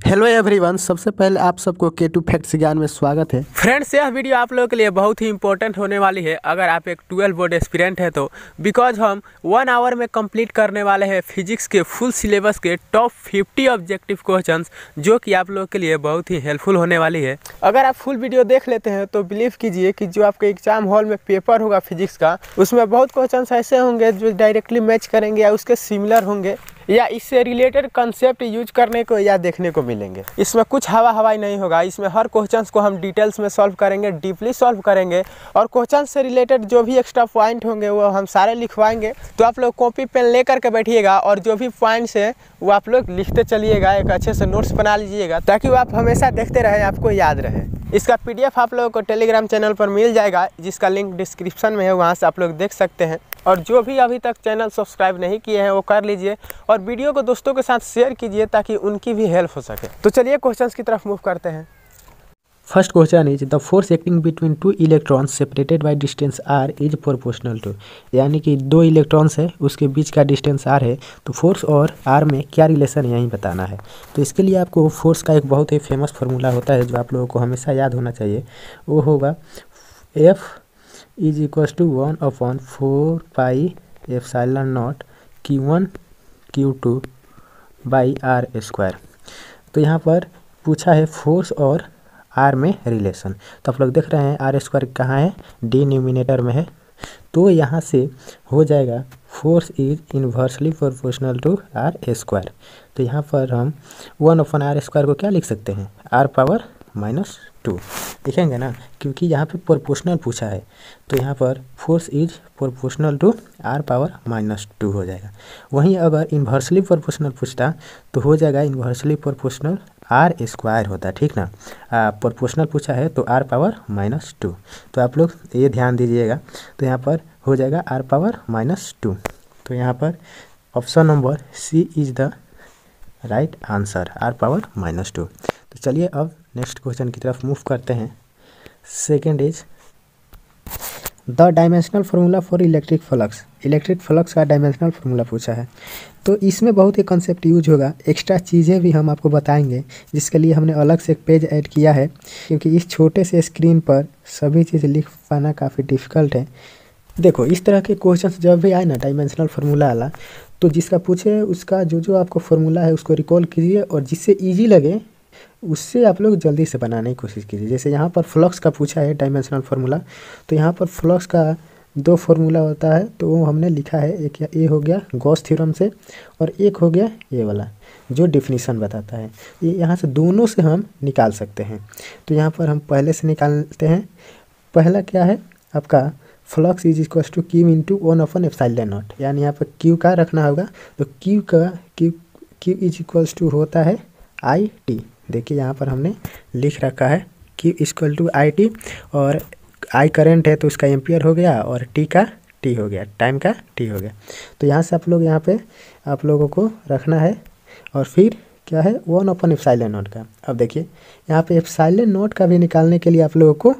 Hello everyone सबसे पहले आप सबको के टू फैक्ट्स ज्ञान में स्वागत है। फ्रेंड्स यह वीडियो आप लोगों के लिए बहुत ही इंपॉर्टेंट होने वाली है। अगर आप एक ट्वेल्व बोर्ड एस्पिरेंट है तो बिकॉज़ हम वन आवर में कंप्लीट करने वाले हैं फिजिक्स के फुल सिलेबस के टॉप 50 ऑब्जेक्टिव क्वेश्चंस जो कि आप लोगों के लिए बहुत ही हेल्पफुल होने वाली है। अगर आप फुल वीडियो देख लेते हैं तो बिलीव कीजिए कि जो आपके एग्ज़ाम हॉल में पेपर होगा फिजिक्स का, उसमें बहुत क्वेश्चन ऐसे होंगे जो डायरेक्टली मैच करेंगे या उसके सिमिलर होंगे। या इससे रिलेटेड कंसेप्ट यूज़ करने को या देखने को मिलेंगे। इसमें कुछ हवा हवाई नहीं होगा। इसमें हर क्वेश्चन को हम डिटेल्स में सॉल्व करेंगे डीपली सॉल्व करेंगे। और क्वेश्चन से रिलेटेड जो भी एक्स्ट्रा पॉइंट होंगे, वो हम सारे लिखवाएँगे। तो आप लोग कॉपी पेन ले करके बैठिएगा और जो भी पॉइंट्स है, वो आप लोग लिखते चलिएगा। एक अच्छे से नोट्स बना लीजिएगा ताकि वो आप हमेशा देखते रहें, आपको याद रहे। इसका पीडीएफ आप लोगों को टेलीग्राम चैनल पर मिल जाएगा, जिसका लिंक डिस्क्रिप्शन में है, वहाँ से आप लोग देख सकते हैं। और जो भी अभी तक चैनल सब्सक्राइब नहीं किए हैं, वो कर लीजिए और वीडियो को दोस्तों के साथ शेयर कीजिए ताकि उनकी भी हेल्प हो सके। तो चलिए क्वेश्चंस की तरफ़ मूव करते हैं। First question is the force acting between two electrons separated by distance r is proportional to यानी कि दो इलेक्ट्रॉन्स है, उसके बीच का डिस्टेंस आर है तो फोर्स और आर में क्या रिलेशन है, यही बताना है। तो इसके लिए आपको फोर्स का एक बहुत ही फ़ेमस फार्मूला होता है, जो आप लोगों को हमेशा याद होना चाहिए। वो होगा F is equals to one upon four pi epsilon naught q one q two by r square तो यहाँ पर पूछा है फोर्स और आर में रिलेशन तो आप लोग देख रहे हैं आर स्क्वायर कहाँ है? डी न्यूमिनेटर में है। तो यहाँ से हो जाएगा force is inversely proportional to r square तो यहाँ पर हम वन अपन आर स्क्वायर को क्या लिख सकते हैं? आर पावर माइनस टू लिखेंगे ना, क्योंकि यहाँ पे प्रोपोर्शनल पूछा है तो यहाँ पर force is proportional to r power minus two हो जाएगा। वहीं अगर इन्वर्सली प्रोपोर्शनल पूछता तो हो जाएगा इन्वर्सली प्रोपोर्शनल आर स्क्वायर होता, ठीक ना? प्रोपोर्शनल पूछा है तो आर पावर माइनस टू तो आप लोग ये ध्यान दीजिएगा तो यहाँ पर हो जाएगा आर पावर माइनस टू तो यहाँ पर option number C is the right answer r power minus two तो चलिए अब नेक्स्ट क्वेश्चन की तरफ़ मूव करते हैं। Second is, the dimensional formula for electric flux. Electric flux का डायमेंशनल फार्मूला पूछा है। तो इसमें बहुत ही कंसेप्ट यूज़ होगा। एक्स्ट्रा चीज़ें भी हम आपको बताएँगे, जिसके लिए हमने अलग से एक पेज ऐड किया है, क्योंकि इस छोटे से स्क्रीन पर सभी चीज़ लिख पाना काफ़ी डिफ़िकल्ट है। देखो, इस तरह के क्वेश्चन जब भी आए ना डायमेंशनल फार्मूला वाला तो जिसका पूछे उसका जो जो आपको फार्मूला है उसको रिकॉल कीजिए, और जिससे ईजी लगे उससे आप लोग जल्दी से बनाने की कोशिश कीजिए। जैसे यहाँ पर फ्लक्स का पूछा है डायमेंशनल फार्मूला तो यहाँ पर फ्लक्स का दो फार्मूला होता है तो वो हमने लिखा है, एक ए हो गया गॉस थ्योरम से और एक हो गया ये वाला, जो डिफिनीसन बताता है। ये यहाँ से दोनों से हम निकाल सकते हैं। तो यहाँ पर हम पहले से निकालते हैं। पहला क्या है? आपका flux is equal to q into one upon epsilon naught. यानी यहाँ पर क्यू का रखना होगा तो क्यू का, q q is equals to होता है आई टी। देखिए यहाँ पर हमने लिख रखा है कि इसक्वल टू आई टी और आई करेंट है तो उसका एम्पियर हो गया और टी का टी हो गया टाइम का टी हो गया। तो यहाँ से आप लोग यहाँ पे आप लोगों को रखना है और फिर क्या है? One upon epsilon naught का। अब देखिए, यहाँ पे एफ़ साइलेंट नोट का भी निकालने के लिए आप लोगों को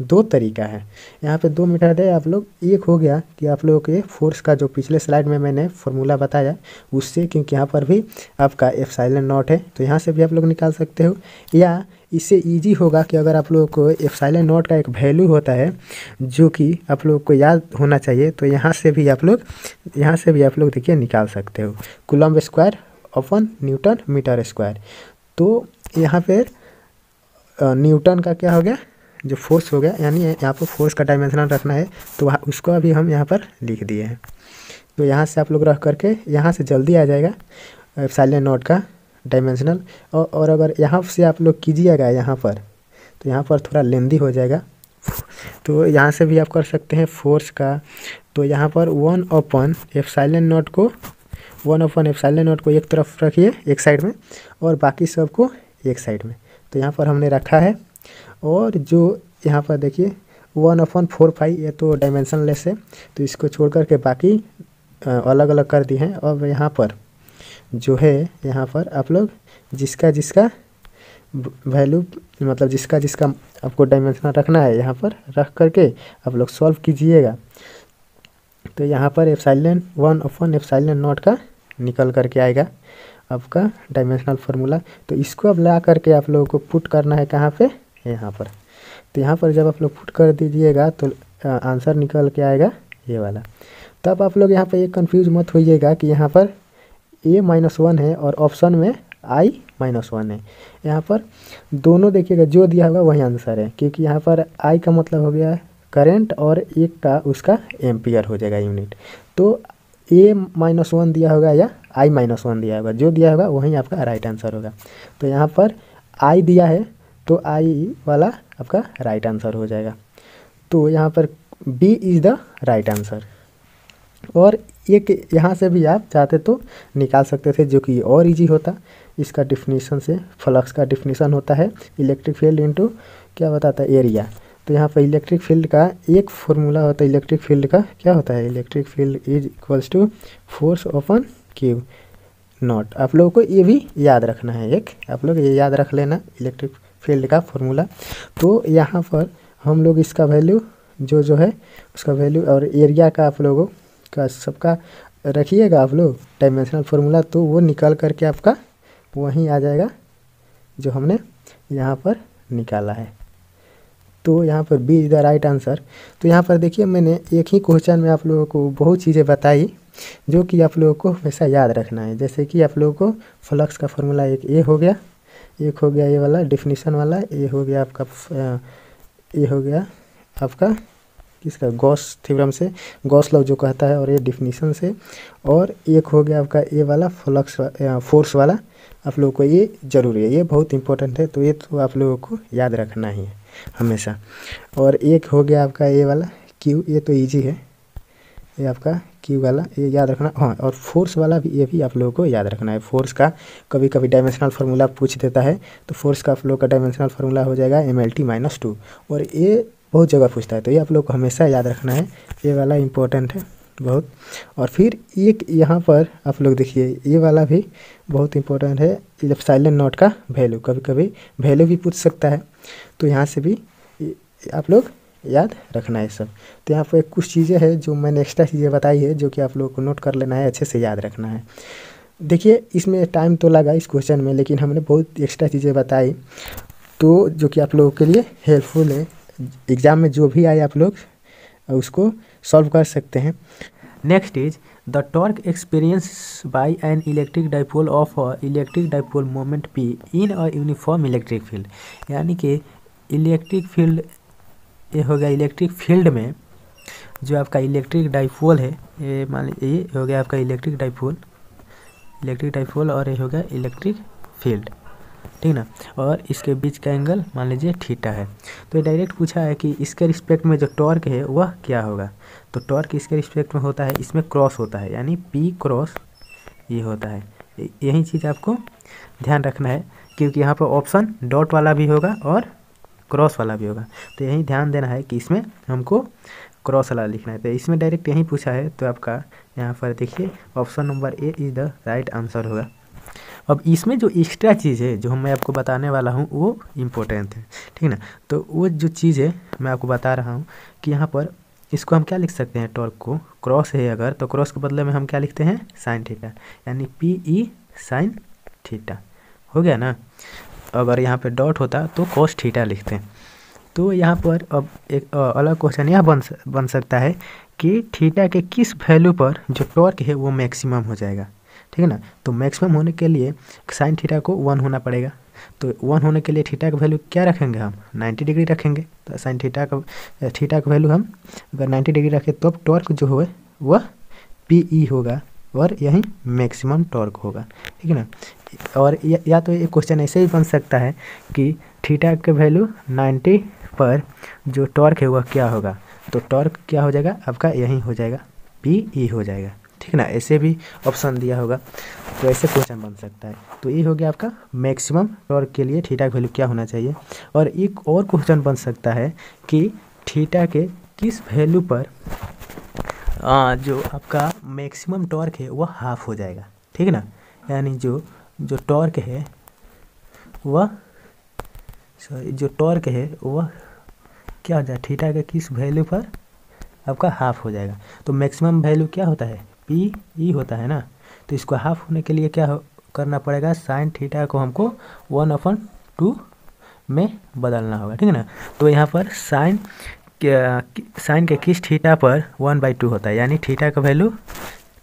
दो तरीका है। यहाँ पे दो मीटर है आप लोग। एक हो गया कि आप लोगों के फोर्स का जो पिछले स्लाइड में मैंने फॉर्मूला बताया, उससे क्योंकि यहाँ पर भी आपका एफ़ साइलेंट नॉट है तो यहाँ से भी आप लोग निकाल सकते हो। या इससे इजी होगा कि अगर आप लोगों को एफ़ साइलेंट नोट का एक वैल्यू होता है, जो कि आप लोग को याद होना चाहिए तो यहाँ से भी आप लोग, यहाँ से भी आप लोग देखिए निकाल सकते हो। Coulomb square upon newton metre square तो यहाँ पर न्यूटन का क्या हो गया? जो फोर्स हो गया यानी यहाँ पर फोर्स का डायमेंशनल रखना है तो वहाँ उसको अभी हम यहाँ पर लिख दिए हैं। तो यहाँ से आप लोग रख करके यहाँ से जल्दी आ जाएगा साइलेंट नोट का डायमेंशनल और, और अगर यहाँ से आप लोग कीजिएगा यहाँ पर तो यहाँ पर थोड़ा लेंदी हो जाएगा। तो यहाँ से भी आप कर सकते हैं फोर्स का। तो यहाँ पर one upon epsilon naught को one upon epsilon naught को एक तरफ़ रखिए एक साइड में और बाकी सबको एक साइड में। तो यहाँ पर हमने रखा है। और जो यहाँ पर देखिए वन अपन फोर फाइव ये तो डायमेंशन लेस है तो इसको छोड़ करके बाकी अलग अलग कर दिए हैं। और यहाँ पर जो है, यहाँ पर आप लोग जिसका जिसका वैल्यू मतलब जिसका जिसका आपको डायमेंशन रखना है, यहाँ पर रख करके आप लोग सॉल्व कीजिएगा। तो यहाँ पर epsilon one upon epsilon naught का निकल करके आएगा आपका डायमेंशनल फार्मूला तो इसको अब ला करके आप लोगों को पुट करना है कहाँ पे? यहाँ पर। तो यहाँ पर जब आप लोग फुट कर दीजिएगा तो आंसर निकल के आएगा ये वाला। तब आप लोग यहाँ पर एक कन्फ्यूज़ मत होइएगा कि यहाँ पर ए माइनस वन है और ऑप्शन में आई माइनस वन है। यहाँ पर दोनों देखिएगा, जो दिया होगा वही आंसर है, क्योंकि यहाँ पर आई का मतलब हो गया करंट और एक का उसका एम्पियर हो जाएगा यूनिट तो ए माइनस वन दिया होगा या आई माइनस वन दिया होगा, जो दिया होगा वही आपका राइट आंसर होगा। तो यहाँ पर आई दिया है तो आई वाला आपका राइट आंसर हो जाएगा। तो यहाँ पर B is the right answer और एक यहाँ से भी आप चाहते तो निकाल सकते थे, जो कि और इजी होता। इसका डिफिनीसन से फ्लक्स का डिफिनीसन होता है इलेक्ट्रिक फ़ील्ड इंटू क्या बताता है? एरिया तो यहाँ पर इलेक्ट्रिक फ़ील्ड का एक फॉर्मूला होता है इलेक्ट्रिक फ़ील्ड का क्या होता है? Electric field is equals to force upon q naught आप लोगों को ये भी याद रखना है एक। आप लोग ये याद रख लेना इलेक्ट्रिक फ़ील्ड का फॉर्मूला। तो यहाँ पर हम लोग इसका वैल्यू जो जो है, उसका वैल्यू और एरिया का आप लोगों का सबका रखिएगा आप लोग डायमेंशनल फार्मूला तो वो निकाल करके आपका वहीं आ जाएगा, जो हमने यहाँ पर निकाला है। तो यहाँ पर B is the right answer तो यहाँ पर देखिए, मैंने एक ही क्वेश्चन में आप लोगों को बहुत चीज़ें बताई, जो कि आप लोगों को हमेशा याद रखना है। जैसे कि आप लोगों को फ्लक्स का फॉर्मूला एक ए हो गया एक हो गया ये वाला डिफिनीसन वाला, ये हो गया आपका ये हो गया आपका किसका? गॉस थ्योरम से। गॉस लव जो कहता है और ये डिफिनीसन से। और एक हो गया आपका ये वाला फ्लक्स फोर्स वाला। आप लोगों को ये ज़रूरी है। ये बहुत इंपॉर्टेंट है तो ये तो आप लोगों को याद रखना ही है हमेशा। और एक हो गया आपका ये वाला क्यू ये तो ईजी है। ये आपका क्यू वाला, ये याद रखना। हाँ और फोर्स वाला भी, ये भी आप लोगों को याद रखना है। फोर्स का कभी कभी डायमेंशनल फार्मूला पूछ देता है तो फोर्स का आप लोग का डायमेंशनल फार्मूला हो जाएगा M L T minus two और ये बहुत जगह पूछता है तो ये आप लोग को हमेशा याद रखना है। ये वाला इंपॉर्टेंट है बहुत। और फिर एक यहाँ पर आप लोग देखिए, ये वाला भी बहुत इंपॉर्टेंट है जब साइलेंट नोट का वैल्यू कभी कभी वैल्यू भी पूछ सकता है। तो यहाँ से भी आप लोग याद रखना है सब। तो यहाँ पर कुछ चीज़ें हैं जो मैंने एक्स्ट्रा चीज़ें बताई है, जो कि आप लोगों को नोट कर लेना है, अच्छे से याद रखना है। देखिए, इसमें टाइम तो लगा इस क्वेश्चन में, लेकिन हमने बहुत एक्स्ट्रा चीज़ें बताई। तो जो कि आप लोगों के लिए हेल्पफुल है। एग्ज़ाम में जो भी आए आप लोग, उसको सॉल्व कर सकते हैं। Next is the torque experience by an electric dipole of a electric dipole moment P in a uniform electric field यानी कि इलेक्ट्रिक फ़ील्ड ये हो गया इलेक्ट्रिक फ़ील्ड में, जो आपका इलेक्ट्रिक डाइपोल है, ये मान लीजिए, ये हो गया आपका इलेक्ट्रिक डाइपोल इलेक्ट्रिक डाइपोल और ये हो गया इलेक्ट्रिक फ़ील्ड ठीक ना? और इसके बीच का एंगल मान लीजिए थीटा है। तो ये डायरेक्ट पूछा है कि इसके रिस्पेक्ट में जो टॉर्क है, वह क्या होगा? तो टॉर्क इसके रिस्पेक्ट में होता है, इसमें क्रॉस होता है, यानी पी क्रॉस ये होता है। यही चीज़ आपको ध्यान रखना है, क्योंकि यहाँ पर ऑप्शन डॉट वाला भी होगा और क्रॉस वाला भी होगा। तो यही ध्यान देना है कि इसमें हमको क्रॉस वाला लिखना है। तो इसमें डायरेक्ट यही पूछा है तो आपका यहाँ पर देखिए option number A is the right answer होगा। अब इसमें जो एक्स्ट्रा चीज़ है, जो मैं आपको बताने वाला हूँ, वो इम्पोर्टेंट है। ठीक ना? तो वो जो चीज़ है, मैं आपको बता रहा हूँ कि यहाँ पर इसको हम क्या लिख सकते हैं टॉर्क को? क्रॉस है अगर तो क्रॉस के बदले में हम क्या लिखते हैं? साइन थीटा यानी पी ई साइन थीटा हो गया ना? अगर यहाँ पे डॉट होता तो कॉस थीटा लिखते तो यहाँ पर अब एक अलग क्वेश्चन यह बन बन सकता है कि थीटा के किस वैल्यू पर जो टॉर्क है वो मैक्सिमम हो जाएगा। ठीक है ना? तो मैक्सिमम होने के लिए साइन थीटा को वन होना पड़ेगा। तो वन होने के लिए थीटा का वैल्यू क्या रखेंगे हम? 90 डिग्री रखेंगे। तो साइन थीटा का थीटा का वैल्यू हम, अगर 90 डिग्री रखें तो टॉर्क जो है वह पी ई होगा और यही मैक्सिमम टॉर्क होगा। ठीक है ना? और या, या तो ये क्वेश्चन ऐसे ही बन सकता है कि थीटा के वैल्यू 90 पर जो टॉर्क है वह क्या होगा? तो टॉर्क क्या हो जाएगा? आपका यही हो जाएगा पी ई हो जाएगा। ठीक ना? ऐसे भी ऑप्शन दिया होगा। तो ऐसे क्वेश्चन बन सकता है। तो ये हो गया आपका मैक्सिमम टॉर्क के लिए थीटा का वैल्यू क्या होना चाहिए? और एक और क्वेश्चन बन सकता है कि थीटा के किस वैल्यू पर आ, जो आपका मैक्सिमम टॉर्क है वह हाफ़ हो जाएगा। ठीक ना? यानी जो जो टॉर्क है, वह सॉरी जो टॉर्क है, वह क्या हो? जाए थीटा के किस वैल्यू पर आपका हाफ़ हो जाएगा? तो मैक्सिमम वैल्यू क्या होता है? पी ई होता है ना? तो इसको हाफ़ होने के लिए क्या हो, करना पड़ेगा? साइन थीटा को हमको वन अपन टू में बदलना होगा, ठीक है ना? तो यहाँ पर साइन साइन के किस थीटा पर वन बाई टू होता है? यानी थीटा का वैल्यू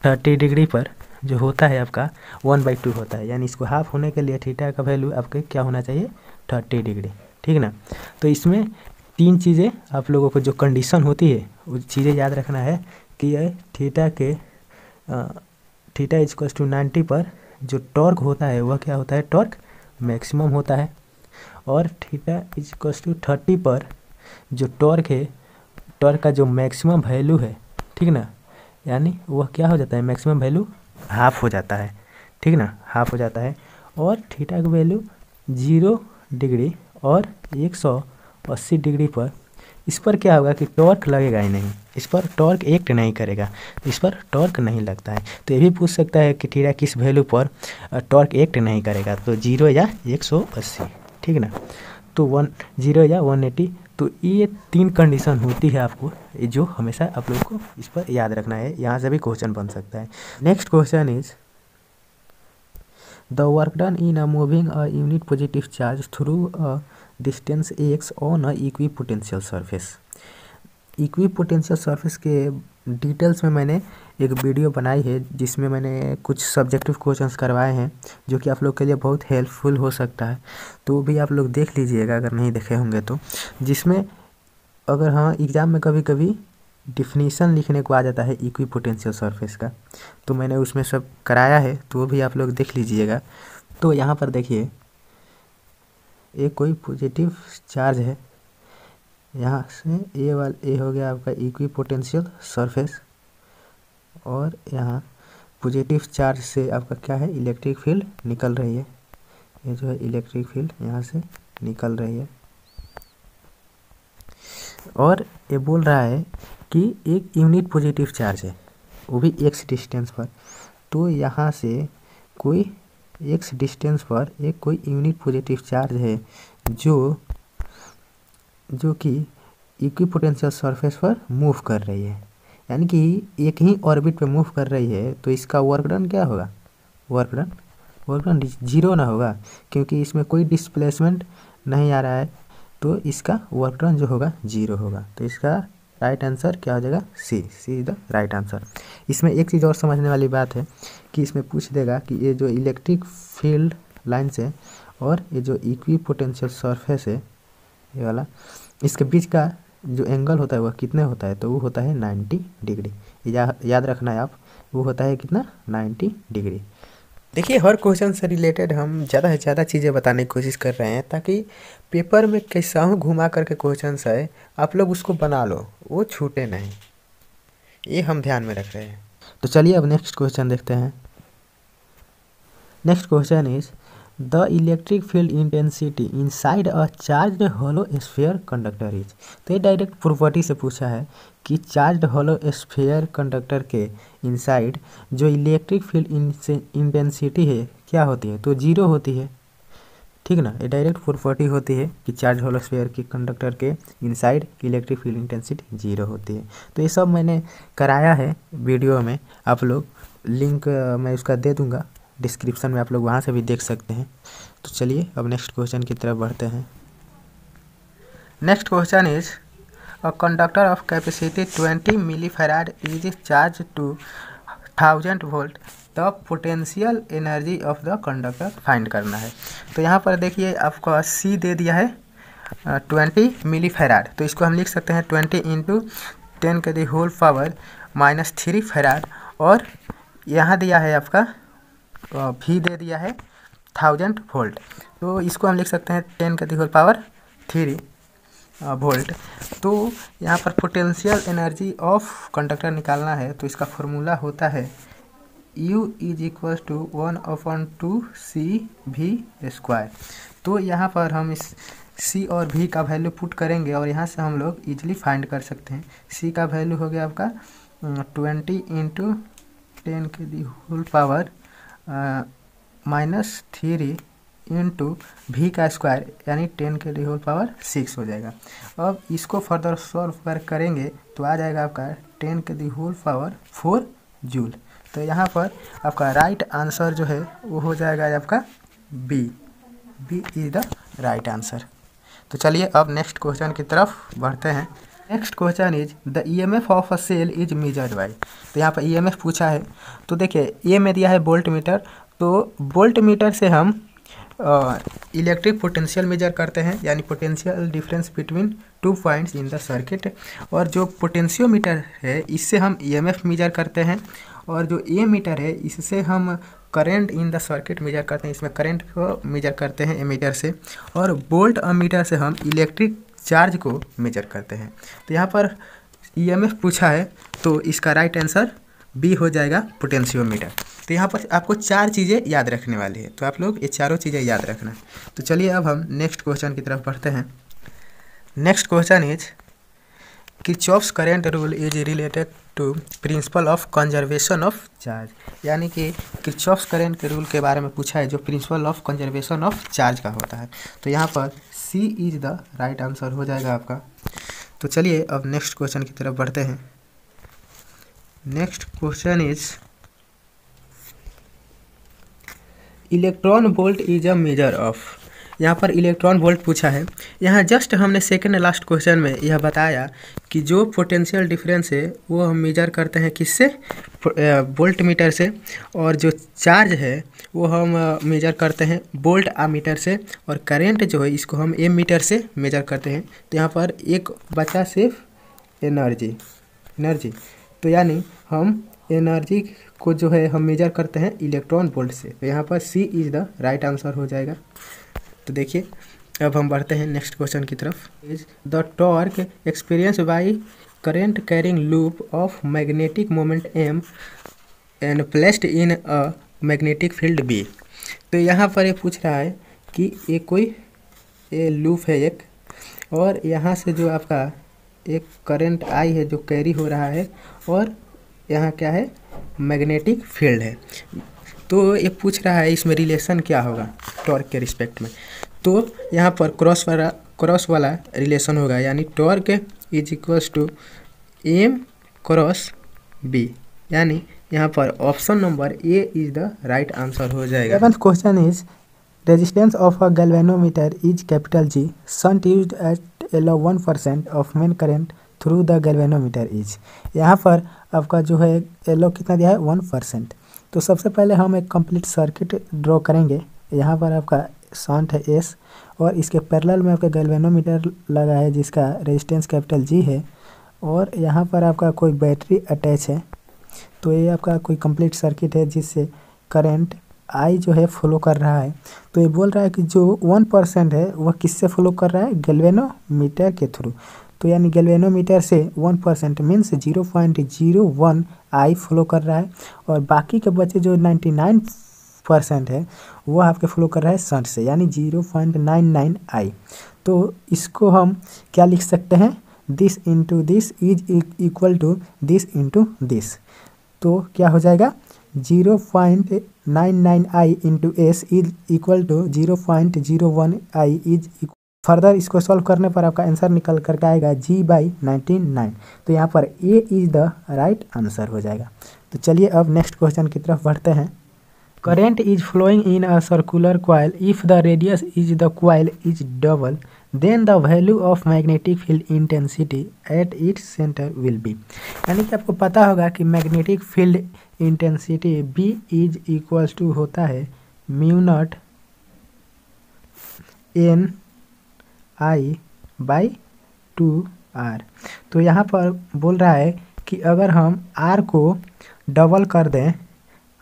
थर्टी डिग्री पर जो होता है आपका वन बाई टू होता है। यानी इसको हाफ़ होने के लिए थीटा का वैल्यू आपके क्या होना चाहिए? थर्टी डिग्री ठीक ना? तो इसमें तीन चीज़ें आप लोगों को जो कंडीशन होती है, वो चीज़ें याद रखना है कि ये थीटा के थीटा इजक्वल्स टू नाइन्टी पर जो टॉर्क होता है, वह क्या होता है? टॉर्क मैक्सिमम होता है। और थीटा इजक्वल्स टू थर्टी पर जो टॉर्क है टॉर्क का जो मैक्सिमम वैल्यू है, ठीक ना? यानी वह क्या हो जाता है? मैक्सिमम वैल्यू हाफ़ हो जाता है, ठीक ना? हाफ़ हो जाता है और थीटा का वैल्यू ज़ीरो डिग्री और एक सौ अस्सी डिग्री पर। इस पर क्या होगा कि टॉर्क लगेगा ही नहीं। इस पर टॉर्क एक्ट नहीं करेगा। इस पर टॉर्क नहीं लगता है। तो ये भी पूछ सकता है कि थीटा किस वैल्यू पर टॉर्क एक्ट नहीं करेगा। तो ज़ीरो या एक सौ अस्सी, ठीक ना? तो वन, ज़ीरो या वन एटी तो ये तीन कंडीशन होती है आपको जो हमेशा आप लोग को इस पर याद रखना है, यहाँ से भी क्वेश्चन बन सकता है। Next question is the work done in a moving a unit positive charge through a distance x on a equipotential surface equipotential surface के डिटेल्स में मैंने एक वीडियो बनाई है जिसमें मैंने कुछ सब्जेक्टिव क्वेश्चंस करवाए हैं, जो कि आप लोग के लिए बहुत हेल्पफुल हो सकता है। तो भी आप लोग देख लीजिएगा अगर नहीं देखे होंगे तो। जिसमें अगर हाँ एग्ज़ाम में कभी कभी डिफिनीसन लिखने को आ जाता है इक्वी पोटेंशियल सरफेस का तो मैंने उसमें सब कराया है तो वो भी आप लोग देख लीजिएगा। तो यहाँ पर देखिए, एक कोई पॉजिटिव चार्ज है। यहाँ से ए वाल ए हो गया आपका इक्वी पोटेंशियल सरफेस और यहाँ पॉजिटिव चार्ज से आपका क्या है? इलेक्ट्रिक फ़ील्ड निकल रही है। ये जो है इलेक्ट्रिक फ़ील्ड यहाँ से निकल रही है। और ये बोल रहा है कि एक यूनिट पॉजिटिव चार्ज है। वो भी एक्स डिस्टेंस पर। तो यहाँ से कोई एक्स डिस्टेंस पर एक कोई यूनिट पॉजिटिव चार्ज है जो जो कि इक्विपोटेंशियल सरफेस पर मूव कर रही है। यानी कि एक ही ऑर्बिट पे मूव कर रही है तो इसका वर्क डन क्या होगा? Work done work done zero ना होगा, क्योंकि इसमें कोई डिस्प्लेसमेंट नहीं आ रहा है तो इसका वर्क डन जो होगा ज़ीरो होगा। तो इसका राइट आंसर क्या हो जाएगा? C C is the right answer इसमें एक चीज़ और समझने वाली बात है कि इसमें पूछ देगा कि ये जो इलेक्ट्रिक फ़ील्ड लाइन्स है और ये जो इक्वी पोटेंशियल सरफेस है, ये वाला, इसके बीच का जो एंगल होता है वह कितने होता है तो वो होता है नाइन्टी डिग्री या, याद रखना है आप वो होता है कितना? नाइन्टी डिग्री देखिए हर क्वेश्चन से रिलेटेड हम ज़्यादा से ज़्यादा चीज़ें बताने की कोशिश कर रहे हैं ताकि पेपर में कैसा हूँ घुमा करके क्वेश्चन आए आप लोग उसको बना लो वो छूटे नहीं. ये हम ध्यान में रख रहे हैं. तो चलिए अब नेक्स्ट क्वेश्चन देखते हैं. Next question is the electric field intensity inside a charge hollow sphere conductor is तो ये डायरेक्ट प्रॉपर्टी से पूछा है कि चार्ज होलो स्फेयर कंडक्टर के इनसाइड जो इलेक्ट्रिक फ़ील्ड इंटेंसिटी है, क्या होती है? तो ज़ीरो होती है। ठीक ना? ये डायरेक्ट प्रॉपर्टी होती है कि चार्ज होलो स्फेयर के कंडक्टर के inside electric field intensity zero होती है। तो ये सब मैंने कराया है वीडियो में। आप लोग लिंक मैं उसका दे दूँगा। डिस्क्रिप्शन में आप लोग वहाँ से भी देख सकते हैं। तो चलिए, अब नेक्स्ट क्वेश्चन की तरफ़ बढ़ते हैं। Next question is a conductor of capacity 20 milli farad is charge two thousand volt the potential energy of the conductor find करना है। तो यहाँ पर देखिए, आपको सी दे दिया है ट्वेंटी मिली फैराड तो इसको हम लिख सकते हैं ट्वेंटी इंटू टेन के the whole power minus three farad और यहाँ दिया है आपका भी दे दिया है थाउज़ेंड वोल्ट तो इसको हम लिख सकते हैं टेन का दिखोल पावर थ्री वोल्ट तो यहाँ पर पोटेंशियल एनर्जी ऑफ़ कंडक्टर निकालना है तो इसका फॉर्मूला होता है U is equal to one upon two C V square तो यहाँ पर हम इस C और V का वैल्यू पुट करेंगे और यहाँ से हम लोग इजीली फाइंड कर सकते हैं। C का वैल्यू हो गया आपका ट्वेंटी इंटू टेन के the whole power minus three into V का स्क्वायर यानी टेन के डी होल पावर सिक्स हो जाएगा। अब इसको फर्दर सॉल्व कर करेंगे तो आ जाएगा आपका टेन के the whole power four joule तो यहाँ पर आपका राइट आंसर जो है, वो हो जाएगा आपका B B is the right answer तो चलिए अब नेक्स्ट क्वेश्चन की तरफ़ बढ़ते हैं। Next question is the E M F of a cell is measured by तो यहाँ पर ई एम एफ़ पूछा है। तो देखिए ए में दिया है बोल्ट मीटर तो बोल्ट मीटर से हम इलेक्ट्रिक पोटेंशियल मेजर करते हैं। यानी potential difference between two points in the circuit और जो पोटेंशियोमीटर है, इससे हम ईएमएफ मेजर करते हैं। और जो ए मीटर है, इससे हम current in the circuit measure करते हैं। इसमें करंट को मेजर करते हैं एमीटर से। और बोल्ट अमीटर से हम इलेक्ट्रिक चार्ज को मेजर करते हैं। तो यहाँ पर ईएमएफ पूछा है तो इसका राइट आंसर बी हो जाएगा पोटेंशियोमीटर तो यहाँ पर आपको चार चीज़ें याद रखने वाली है। तो आप लोग ये चारों चीज़ें याद रखना। तो चलिए अब हम नेक्स्ट क्वेश्चन की तरफ़ बढ़ते हैं। Next question is Kirchhoff's current rule is related to principle of conservation of charge यानी कि किचॉफ्स करेंट के रूल के बारे में पूछा है, जो principle of conservation of charge का होता है। तो यहाँ पर C is the right answer हो जाएगा आपका। तो चलिए अब नेक्स्ट क्वेश्चन की तरफ़ बढ़ते हैं। Next question is electron volt is a measure of यहाँ पर इलेक्ट्रॉन वोल्ट पूछा है। यहाँ जस्ट हमने सेकेंड लास्ट क्वेश्चन में यह बताया कि जो पोटेंशियल डिफरेंस है, वो हम मेजर करते हैं किससे? वोल्ट मीटर से। और जो चार्ज है, वो हम मेजर करते हैं बोल्ट आ मीटर से। और करेंट जो है, इसको हम एम मीटर से मेजर करते हैं। तो यहाँ पर एक बचा सिर्फ़ एनर्जी एनर्जी तो यानी हम एनर्जी को जो है, हम मेजर करते हैं इलेक्ट्रॉन वोल्ट से। तो यहाँ पर C is the right answer हो जाएगा। तो देखिए, अब हम बढ़ते हैं नेक्स्ट क्वेश्चन की तरफ़। Is the torque experience by current carrying loop of magnetic moment M and placed in a magnetic field B तो यहाँ पर ये पूछ रहा है कि ये कोई, ये लूप है एक, और यहाँ से जो आपका एक करंट आई है जो कैरी हो रहा है, और यहाँ क्या है? मैग्नेटिक फ़ील्ड है। तो ये पूछ रहा है, इसमें रिलेशन क्या होगा टॉर्क के रिस्पेक्ट में? तो यहाँ पर क्रॉस वाला क्रॉस वाला रिलेशन होगा, यानी torque is equals to M cross B यानी यहाँ पर option number A is the right answer हो जाएगा। Seventh question is resistance of a galvanometer is capital G shunt use at allow one percent of main current through the galvanometer is यहाँ पर आपका जो है एलो कितना दिया है? वन परसेंट तो सबसे पहले हम एक कंप्लीट सर्किट ड्रॉ करेंगे। यहाँ पर आपका शॉन्ट है एस और इसके पैरेलल में आपका गैल्वेनोमीटर लगा है जिसका रेजिस्टेंस कैपिटल जी है और यहाँ पर आपका कोई बैटरी अटैच है। तो ये आपका कोई कंप्लीट सर्किट है जिससे करंट आई जो है फॉलो कर रहा है। तो ये बोल रहा है कि जो वन परसेंट है, वह किससे फॉलो कर रहा है? गैल्वेनोमीटर के थ्रू तो यानी गैल्वेनोमीटर से one percent means zero point zero one I flow कर रहा है और बाकी के बच्चे जो नाइन्टी नाइन परसेंट है, वो आपके फ्लो कर रहा है सट से, यानी zero point nine nine I तो इसको हम क्या लिख सकते हैं? This into this is equal to this into this तो क्या हो जाएगा? Zero point nine nine I into S is equal to zero point zero one I is further इसको सॉल्व करने पर आपका आंसर निकल करके आएगा जी बाई नाइनटीन नाइन तो यहाँ पर A is the right answer हो जाएगा। तो चलिए अब नेक्स्ट क्वेश्चन की तरफ़ बढ़ते हैं। Current is flowing in a circular coil if the radius is the coil is double then the value of magnetic field intensity at its centre will be यानी कि आपको पता होगा कि magnetic field intensity B is equal to होता है mu naught N I by two R तो यहाँ पर बोल रहा है कि अगर हम आर को डबल कर दें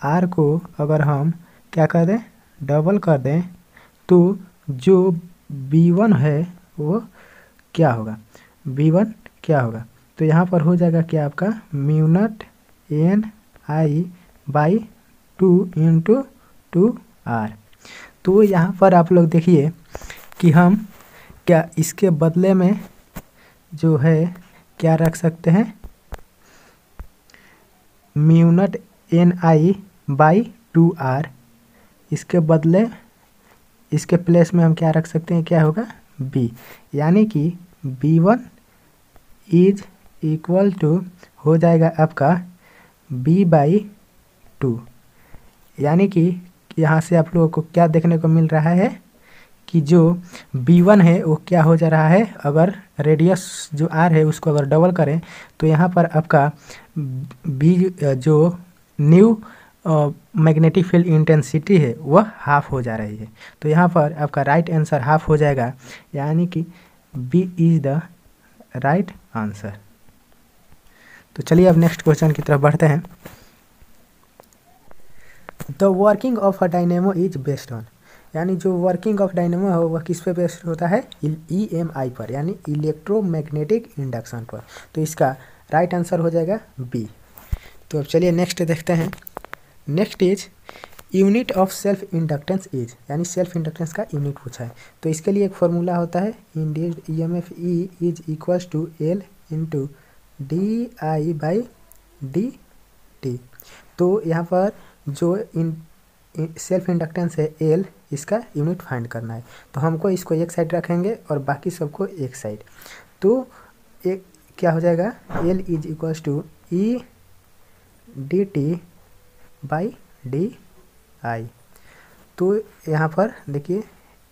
आर को अगर हम क्या कर दें? डबल कर दें तो जो बी वन है, वो क्या होगा? बी वन क्या होगा? तो यहाँ पर हो जाएगा क्या आपका mu naught N I by two into two R तो यहाँ पर आप लोग देखिए कि हम क्या इसके बदले में जो है, क्या रख सकते हैं? Mu naught N I by two R इसके बदले, इसके प्लेस में हम क्या रख सकते हैं? क्या होगा? बी यानी कि B one is equal to हो जाएगा आपका बी बाई टू यानी कि यहाँ से आप लोगों को क्या देखने को मिल रहा है? कि जो बी वन है, वो क्या हो जा रहा है? अगर रेडियस जो आर है, उसको अगर डबल करें तो यहाँ पर आपका बी जो न्यू मैग्नेटिक फ़ील्ड इंटेंसिटी है, वह हाफ़ हो जा रही है। तो यहाँ पर आपका राइट आंसर हाफ़ हो जाएगा, यानी कि B is the right answer तो चलिए अब नेक्स्ट क्वेश्चन की तरफ़ बढ़ते हैं। The working of a dynamo is based on यानी जो वर्किंग ऑफ़ डायनेमो है, वह किस पे बेस्ड होता है? ई एम आई पर, यानी इलेक्ट्रोमैग्नेटिक इंडक्शन पर। तो इसका राइट आंसर हो जाएगा बी तो अब चलिए नेक्स्ट देखते हैं। Next is unit of self inductance is यानी सेल्फ इंडक्टेंस का यूनिट पूछा है। तो इसके लिए एक फॉर्मूला होता है induced E M F E is equals to L into D I by D T तो यहाँ पर जो इन सेल्फ इंडक्टेंस है एल इसका यूनिट फाइंड करना है। तो हमको इसको एक साइड रखेंगे और बाकी सबको एक साइड तो एक, क्या हो जाएगा? L is equals to E D T by D I तो यहाँ पर देखिए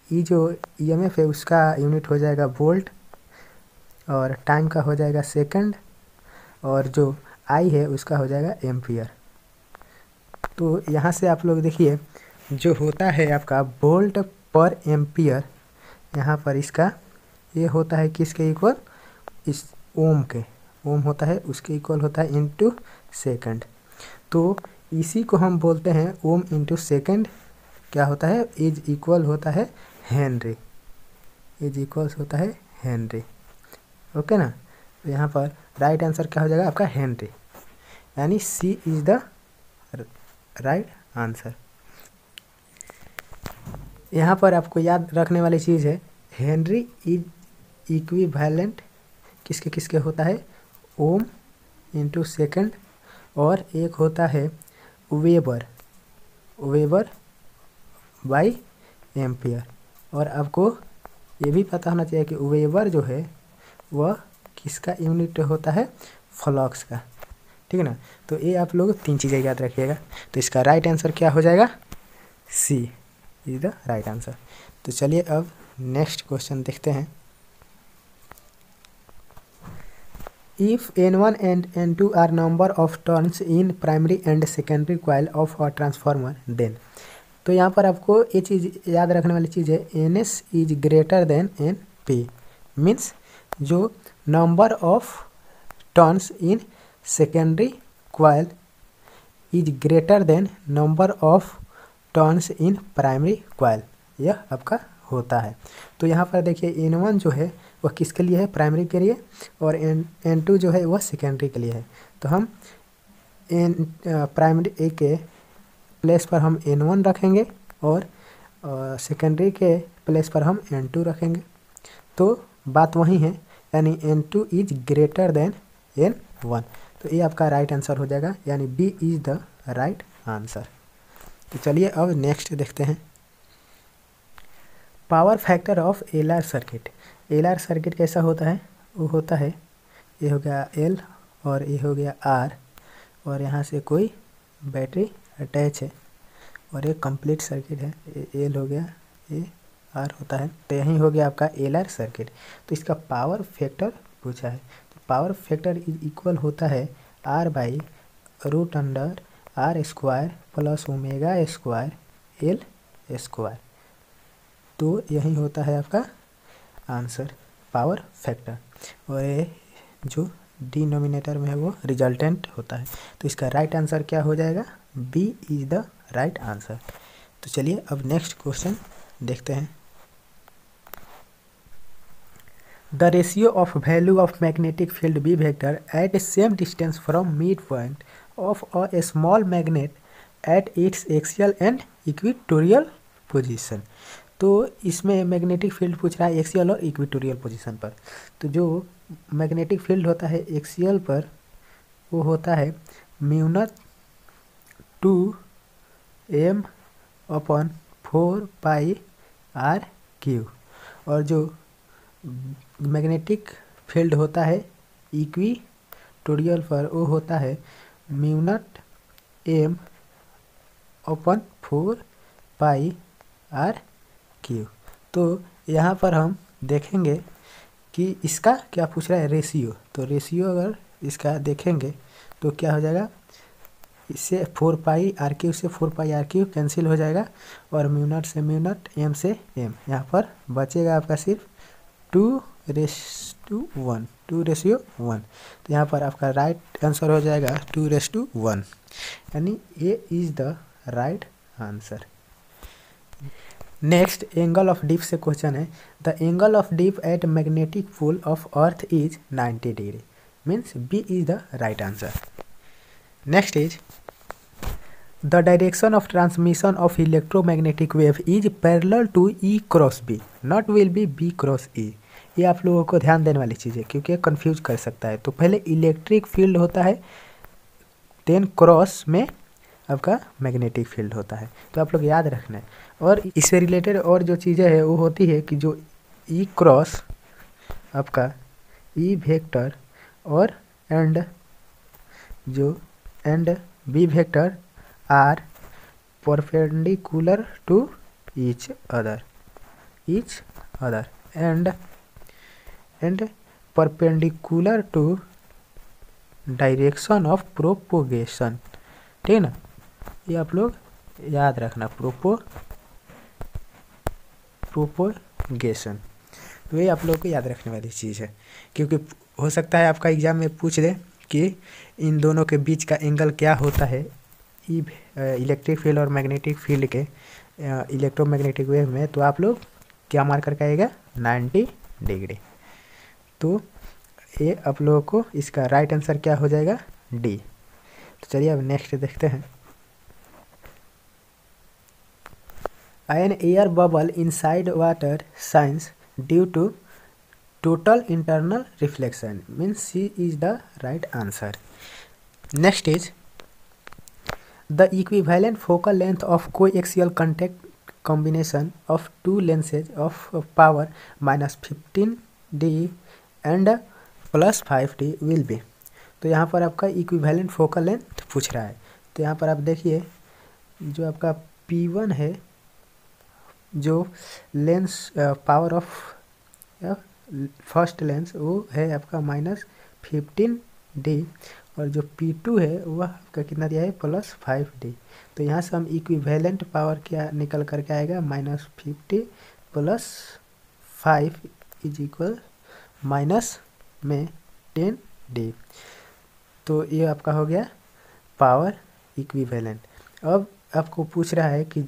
ई जो ई एम एफ़ है, उसका यूनिट हो जाएगा वोल्ट और टाइम का हो जाएगा सेकंड और जो आई है, उसका हो जाएगा एम्पियर तो यहाँ से आप लोग देखिए, जो होता है आपका वोल्ट पर एम्पियर यहाँ पर इसका ये होता है किसके इक्वल इस ओम के ओम होता है, उसके इक्वल होता है इनटू सेकंड तो इसी को हम बोलते हैं ओम इंटू सेकेंड क्या होता है? इज़ इक्वल होता है हेनरी इज़ इक्वल्स होता है हेनरी ओके ना? तो यहाँ पर राइट आंसर क्या हो जाएगा? आपका हेनरी यानी C is the right answer यहाँ पर आपको याद रखने वाली चीज़ है हेनरी इज़ इक्विवेलेंट किसके किसके होता है? ओम इंटू सेकेंड और एक होता है वेबर। Weber by ampere. और आपको ये भी पता होना चाहिए कि वेबर जो है, वह किसका यूनिट होता है? फ्लॉक्स का। ठीक है ना? तो ये आप लोग तीन चीज़ें याद रखिएगा। तो इसका राइट आंसर क्या हो जाएगा? C is the right answer तो चलिए अब नेक्स्ट क्वेश्चन देखते हैं। If n1 and n2 are number of turns in primary and secondary coil of a transformer, then. तो यहाँ पर आपको ये चीज़ याद रखने वाली चीज़ है N S is greater than N P means जो number of turns in secondary coil is greater than number of turns in primary coil यह आपका होता है। तो यहाँ पर देखिए एन वन जो है वह किसके लिए है? प्राइमरी के लिए और एन एन टू जो है वह सेकेंडरी के लिए है। तो हम एन प्राइमरी ए के प्लेस पर हम एन वन रखेंगे और सेकेंडरी के प्लेस पर हम एन टू रखेंगे। तो बात वही है, यानी N two is greater than N one तो ये आपका राइट आंसर हो जाएगा, यानी B is the right answer तो चलिए अब नेक्स्ट देखते हैं। Power factor of L R circuit L R circuit कैसा होता है? वो होता है, ये हो गया एल और ये हो गया आर और यहाँ से कोई बैटरी अटैच है और एक कंप्लीट सर्किट है। ये एल हो गया, ये आर होता है। तो यही हो गया आपका एल आर सर्किट तो इसका पावर फैक्टर पूछा है। तो पावर फैक्टर इक्वल होता है R by root under R square plus omega square L square तो यही होता है आपका आंसर, पावर फैक्टर। और ये जो डिनोमिनेटर में है वो रिजल्टेंट होता है। तो इसका राइट आंसर क्या हो जाएगा? B is the right answer तो चलिए अब नेक्स्ट क्वेश्चन देखते हैं। The ratio of value of magnetic field B vector at same distance from mid point of a small magnet at its axial and equatorial position तो इसमें magnetic field पूछ रहा है एक्सियल और इक्विटोरियल पोजीशन पर। तो जो मैग्नेटिक फ़ील्ड होता है एक्सियल पर, वो होता है mu naught two M upon four pi R cube और जो मैग्नेटिक फ़ील्ड होता है इक्विटोरियल पर, वो होता है mu naught M upon four pi R cube तो यहाँ पर हम देखेंगे कि इसका क्या पूछ रहा है रेशियो तो रेशियो अगर इसका देखेंगे तो क्या हो जाएगा? इससे फोर पाई आर क्यू से four pi R cube cancel हो जाएगा और म्यूनट से म्यूनट एम से एम यहाँ पर बचेगा आपका सिर्फ़ two race two one two ratio one तो यहाँ पर आपका राइट आंसर हो जाएगा टू रेस टू वन यानी A is the right answer next angle of dip से क्वेश्चन है. The angle of dip at magnetic pole of earth is 90 degree means B is the right answer next is the direction of transmission of electromagnetic wave is parallel to E cross B not will be B cross E ये आप लोगों को ध्यान देने वाली चीज़ है, क्योंकि कन्फ्यूज़ कर सकता है. तो पहले इलेक्ट्रिक फ़ील्ड होता है देन क्रॉस में आपका मैग्नेटिक फ़ील्ड होता है. तो आप लोग याद रखना है. और इससे रिलेटेड और जो चीज़ें हैं, वो होती है कि जो ई क्रॉस आपका ई वेक्टर और एंड जो and B vector are perpendicular to each other each other and and perpendicular to direction of propagation ठीक है ना? ये आप लोग याद रखना प्रोपो प्रोपोगेशन। तो ये आप लोगों को याद रखने वाली चीज़ है। क्योंकि हो सकता है आपका एग्ज़ाम में पूछ दे कि इन दोनों के बीच का एंगल क्या होता है इलेक्ट्रिक फ़ील्ड और मैग्नेटिक फ़ील्ड के इलेक्ट्रोमैग्नेटिक वेव में तो आप लोग क्या मार करके आएगा? 90 डिग्री। तो ये आप लोगों को इसका राइट आंसर क्या हो जाएगा? डी। तो चलिए अब नेक्स्ट देखते हैं। An air bubble inside water shines due to total internal reflection means C is the right answer next is the equivalent focal length of co coaxial contact combination of two lenses of power minus 15 d and plus five D will be तो यहाँ पर आपका equivalent focal length पूछ रहा है। तो यहाँ पर आप देखिए, जो आपका पी वन है जो lens power of first lens वो है आपका माइनस फिफ्टीन डी और जो पी टू है वह आपका कितना दिया है? प्लस फाइव डी तो यहाँ से हम इक्विवेलेंट पावर क्या निकल करके आएगा? Minus fifty plus five is equal minus में टेन डी तो ये आपका हो गया पावर इक्विवेलेंट अब आपको पूछ रहा है कि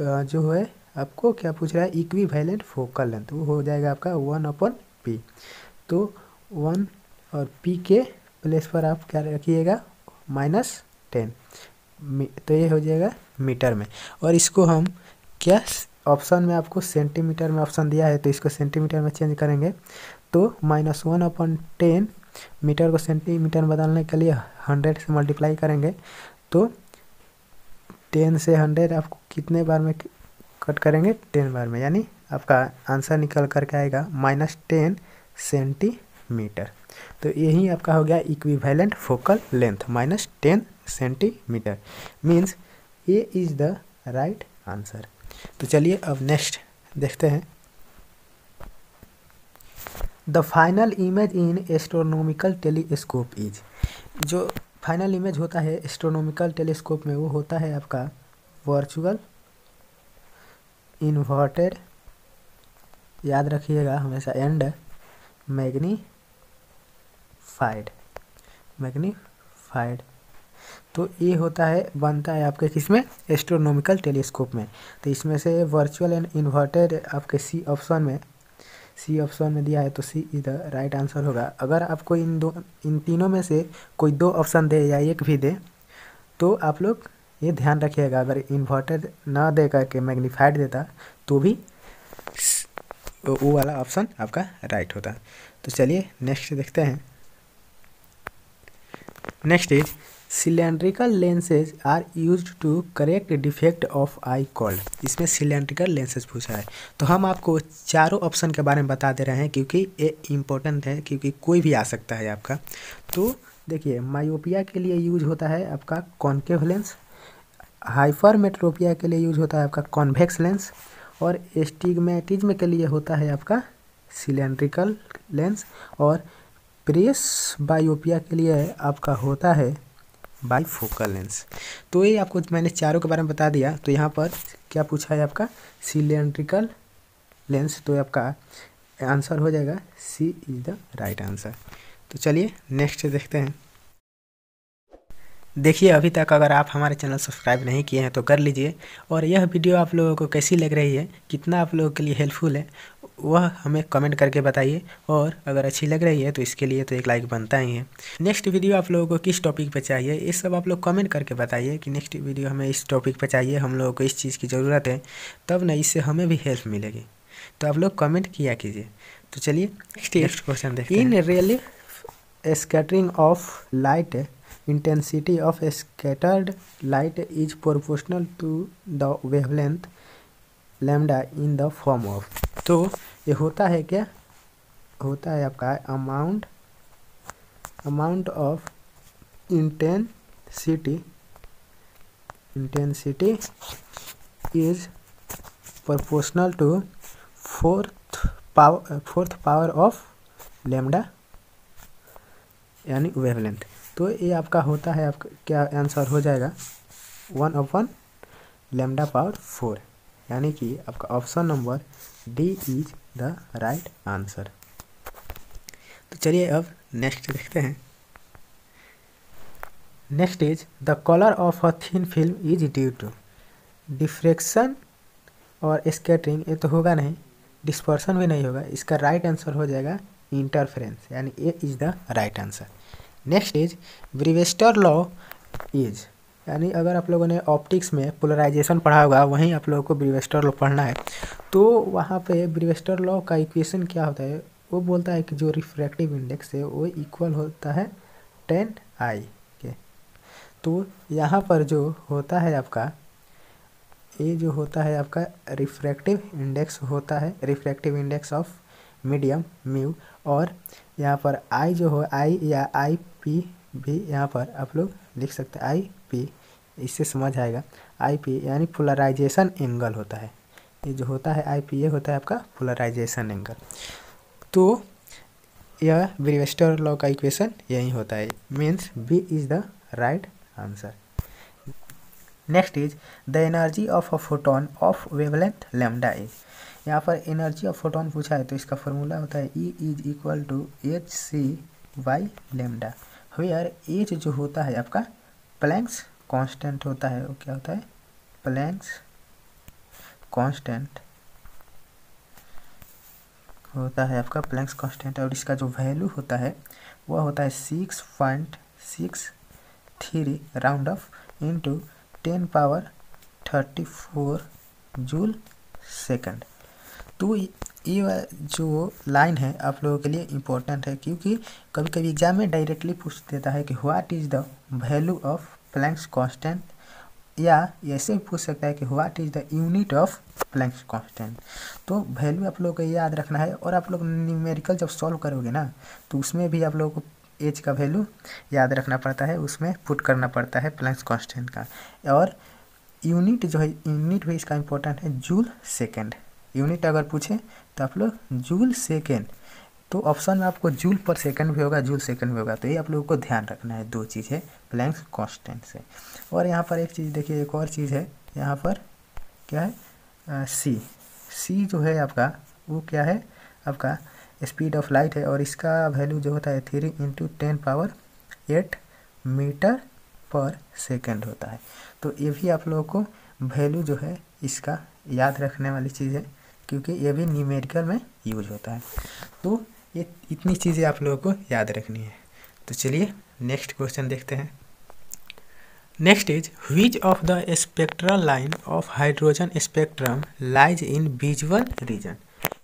जो है आपको क्या पूछ रहा है? इक्विवेलेंट फोकल लेंथ वो हो जाएगा आपका वन अपन पी तो वन और पी के प्लेस पर आप क्या रखिएगा? माइनस टेन तो ये हो जाएगा मीटर में। और इसको हम क्या ऑप्शन में आपको सेंटीमीटर में ऑप्शन दिया है तो इसको सेंटीमीटर में चेंज करेंगे। तो minus one upon ten metre को सेंटीमीटर बदलने के लिए हंड्रेड से मल्टीप्लाई करेंगे। तो टेन से हंड्रेड आपको कितने बार में कट करेंगे टेन बार में, यानी आपका आंसर निकल करके आएगा माइनस टेन सेंटीमीटर। तो यही आपका हो गया equivalent focal length minus ten centimetre. Means A is the right answer तो चलिए अब नेक्स्ट देखते हैं। The final image in astronomical telescope is जो फाइनल इमेज होता है एस्ट्रोनॉमिकल टेलीस्कोप में, वो होता है आपका वर्चुअल इन्वर्टेड याद रखिएगा, हमेशा एंड मैग्नीफाइड मैग्नीफाइड तो ये होता है, बनता है आपके किसमें एस्ट्रोनॉमिकल टेलीस्कोप में। तो इसमें से वर्चुअल एंड इन्वर्टेड आपके सी ऑप्शन में। सी ऑप्शन में दिया है तो C is the right answer होगा। अगर आपको इन दो, इन तीनों में से कोई दो ऑप्शन दे या एक भी दे तो आप लोग ये ध्यान रखिएगा, अगर इन्वर्टर ना दे करके मैग्नीफाइड देता तो भी वो वाला ऑप्शन आपका राइट होता। तो चलिए नेक्स्ट देखते हैं। Next is cylindrical lenses are use to correct defect of eye called इसमें सिलेंड्रिकल लेंसेज पूछा है। तो हम आपको चारों ऑप्शन के बारे में बता दे रहे हैं, क्योंकि ये इम्पोर्टेंट है, क्योंकि कोई भी आ सकता है आपका। तो देखिए मायोपिया के लिए यूज़ होता है आपका कॉन्केव लेंस हाइपरमेट्रोपिया के लिए यूज़ होता है आपका कॉन्वेक्स लेंस और एस्टिग्मेटिज्म के लिए होता है आपका सिलेंड्रिकल लेंस और प्रेस बायोपिया के लिए आपका होता है बाईफोकल लेंस। तो ये आपको मैंने चारों के बारे में बता दिया। तो यहाँ पर क्या पूछा है आपका? Cylindrical lens. तो आपका आंसर हो जाएगा C is the right answer. तो चलिए नेक्स्ट देखते हैं। देखिए अभी तक अगर आप हमारे चैनल सब्सक्राइब नहीं किए हैं तो कर लीजिए। और यह वीडियो आप लोगों को कैसी लग रही है कितना आप लोगों के लिए हेल्पफुल है वह हमें कमेंट करके बताइए। और अगर अच्छी लग रही है तो इसके लिए तो एक लाइक बनता ही है। नेक्स्ट वीडियो आप लोगों को किस टॉपिक पर चाहिए ये सब आप लोग कमेंट करके बताइए कि नेक्स्ट वीडियो हमें इस टॉपिक पर चाहिए हम लोगों को इस चीज़ की ज़रूरत है तब ना इससे हमें भी हेल्प मिलेगी। तो आप लोग कमेंट किया कीजिए। तो चलिए नेक्स्ट क्वेश्चन देखिए in Rayleigh scattering of light intensity of scattered light is proportional to the wavelength lambda in the form of तो ये होता है क्या होता है आपका amount amount of intensity intensity is proportional to fourth power fourth power of lambda यानी wavelength तो ये आपका होता है, आपका क्या आंसर हो जाएगा? One upon lambda power four यानी कि आपका option number D is the right answer तो चलिए अब नेक्स्ट देखते हैं। Next is the colour of a thin film is due to diffraction और स्केटरिंग ये तो होगा नहीं डिस्पर्सन भी नहीं होगा। इसका राइट right आंसर हो जाएगा इंटरफेरेंस यानी A is the right answer next is Brewster law is यानी अगर आप लोगों ने ऑप्टिक्स में पोलराइजेशन पढ़ा होगा, वहीं आप लोगों को ब्रिवेस्टर लॉ पढ़ना है। तो वहाँ पे ब्रिवेस्टर लॉ का इक्वेशन क्या होता है? वो बोलता है कि जो रिफ्रैक्टिव इंडेक्स है, वो इक्वल होता है टेन आई के। तो यहाँ पर जो होता है आपका, ये जो होता है आपका रिफ्रैक्टिव इंडेक्स होता है refractive index of medium mu और यहाँ पर आई जो हो आई या आई पी भी यहाँ पर आप लोग लिख सकते हैं आई पी इससे समझ आएगा। आई पी यानी पोलराइजेशन एंगल होता है। ये जो होता है आई पी ये होता है आपका पोलराइजेशन एंगल तो यह ब्रिवेस्टर लॉ का इक्वेशन यही होता है। Means B is the right answer next is the energy of a photon of wavelength lambda is यहाँ पर एनर्जी ऑफ़ फोटोन पूछा है तो इसका फॉर्मूला होता है E is equal to H C by lambda यार एच जो होता है आपका प्लैंक्स कांस्टेंट होता है, वो क्या होता है? प्लैंक्स कांस्टेंट होता है आपका प्लैंक्स कांस्टेंट और इसका जो वैल्यू होता है वह होता है six point six three round off into ten power thirty four joule second तो ये जो लाइन है, आप लोगों के लिए इम्पोर्टेंट है, क्योंकि कभी कभी एग्ज़ाम में डायरेक्टली पूछ देता है कि what is the value of Planck's constant या ऐसे भी पूछ सकता है कि what is the unit of Planck's constant तो वैल्यू आप लोगों को याद रखना है, और आप लोग न्यूमेरिकल जब सॉल्व करोगे ना तो उसमें भी आप लोगों को एज का वैल्यू याद रखना पड़ता है, उसमें पुट करना पड़ता है प्लैंक्स कांस्टेंट का। और यूनिट जो है यूनिट भी इसका इम्पोर्टेंट है जूल सेकेंड यूनिट अगर पूछे तो आप लोग जूल सेकेंड तो ऑप्शन में आपको जूल पर सेकंड भी होगा, जूल सेकंड भी होगा तो ये आप लोगों को ध्यान रखना है, दो चीज़ है प्लैंक्स कांस्टेंट से। और यहाँ पर एक चीज़, देखिए, एक और चीज़ है, यहाँ पर क्या है सी सी जो है आपका, वो क्या है, आपका स्पीड ऑफ़ लाइट है, और इसका वैल्यू जो होता है, three into ten power eight metre पर सेकेंड होता है। तो ये भी आप लोगों को वैल्यू जो है, इसका याद रखने वाली चीज़ है। क्योंकि ये भी न्यूमेरिकल में यूज़ होता है। तो ये इतनी चीज़ें आप लोगों को याद रखनी है। तो चलिए नेक्स्ट क्वेश्चन देखते हैं। Next is which of the spectral line of hydrogen spectrum lies in visual region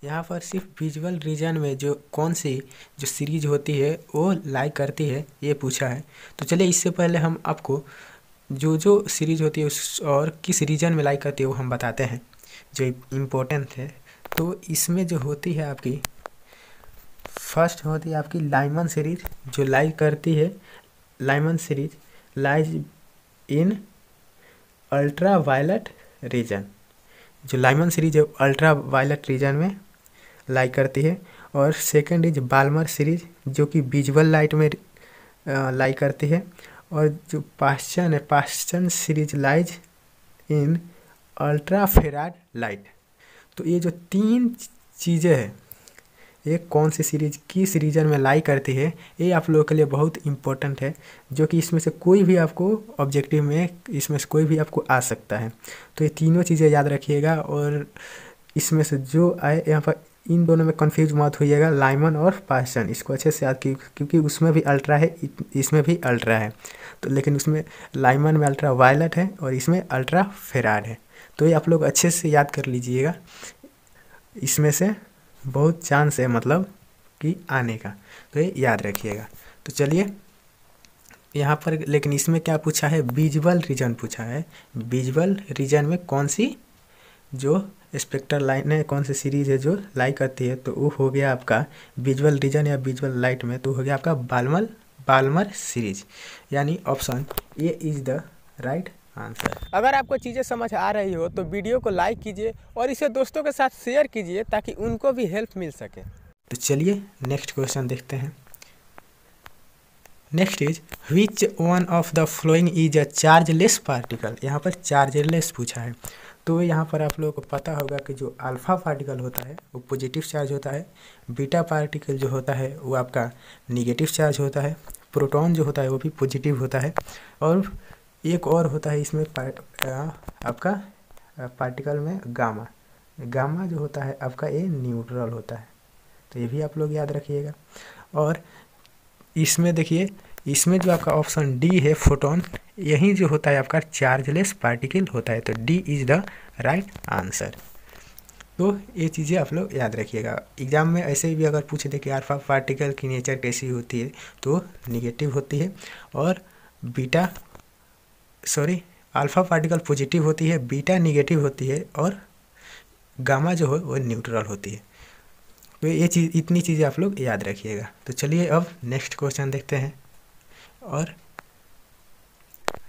यहाँ पर सिर्फ़ विजुअल रीजन में जो कौन सी, जो सीरीज़ होती है, वो लाई करती है, ये पूछा है। तो चलिए इससे पहले हम आपको जो जो सीरीज़ होती है, उस और किस रीजन में लाई करती है, वो हम बताते हैं। जो इम्पोर्टेंट है तो इसमें जो होती है आपकी फ़र्स्ट होती है आपकी लाइमन सीरीज़ जो लाई करती है Lyman series lies in ultraviolet region जो लाइमन सीरीज़ है अल्ट्रा वायलट रीजन में लाई करती है, और सेकंड इज़ बालमर सीरीज़ जो कि विजुअल लाइट में लाई करती है, और जो पाश्चन है Paschen series lies in ultra infrared light. तो ये जो तीन चीज़ें हैं, ये कौन सी सीरीज़, किस रीजन में लाई करती है, ये आप लोगों के लिए बहुत इंपॉर्टेंट है, जो कि इसमें से कोई भी आपको ऑब्जेक्टिव में, इसमें से कोई भी आपको आ सकता है। तो ये तीनों चीज़ें याद रखिएगा और इसमें से जो आए, यहाँ पर इन दोनों में कन्फ्यूज़ मत होइएगा लाइमन और पासन इसको अच्छे से याद क्योंकि उसमें भी अल्ट्रा है इसमें भी अल्ट्रा है। तो लेकिन उसमें लाइमन में अल्ट्रा वायलट है और इसमें अल्ट्रा फेराड है। तो ये आप लोग अच्छे से याद कर लीजिएगा। इसमें से बहुत चांस है मतलब कि आने का। तो ये याद रखिएगा। तो चलिए, यहाँ पर लेकिन इसमें क्या पूछा है? विजुअल रीजन पूछा है। विजुअल रीजन में कौन सी जो स्पेक्टर लाइन है कौन सी सीरीज़ है जो लाई करती है? तो वो हो गया आपका विजुअल रीजन या विजुअल लाइट में तो हो गया आपका बालमल, बालमर सीरीज़ यानी option A is the right answer. अगर आपको चीज़ें समझ आ रही हो तो वीडियो को लाइक कीजिए और इसे दोस्तों के साथ शेयर कीजिए ताकि उनको भी हेल्प मिल सके। तो चलिए नेक्स्ट क्वेश्चन देखते हैं। Next is which one of the following is a chargeless particle यहाँ पर चार्जलेस पूछा है। तो यहाँ पर आप लोगों को पता होगा कि जो अल्फ़ा पार्टिकल होता है वो पॉजिटिव चार्ज होता है। बीटा पार्टिकल जो होता है वो आपका निगेटिव चार्ज होता है। प्रोटॉन जो होता है वो भी पॉजिटिव होता है। और एक और होता है इसमें आपका पार्टिकल में गामा गामा जो होता है, आपका ये न्यूट्रल होता है। तो ये भी आप लोग याद रखिएगा। और इसमें देखिए, इसमें जो आपका ऑप्शन डी है फोटोन यही जो होता है आपका चार्जलेस पार्टिकल होता है। तो D is the right answer तो ये चीज़ें आप लोग याद रखिएगा। एग्ज़ाम में ऐसे भी अगर पूछ दे कि अल्फ़ा पार्टिकल की नेचर कैसी होती है तो निगेटिव होती है। और beta sorry alpha particle positive होती है बीटा निगेटिव होती है और गामा जो है, वो न्यूट्रल होती है। तो ये चीज़, इतनी चीज़ें आप लोग याद रखिएगा। तो चलिए अब नेक्स्ट क्वेश्चन देखते हैं। और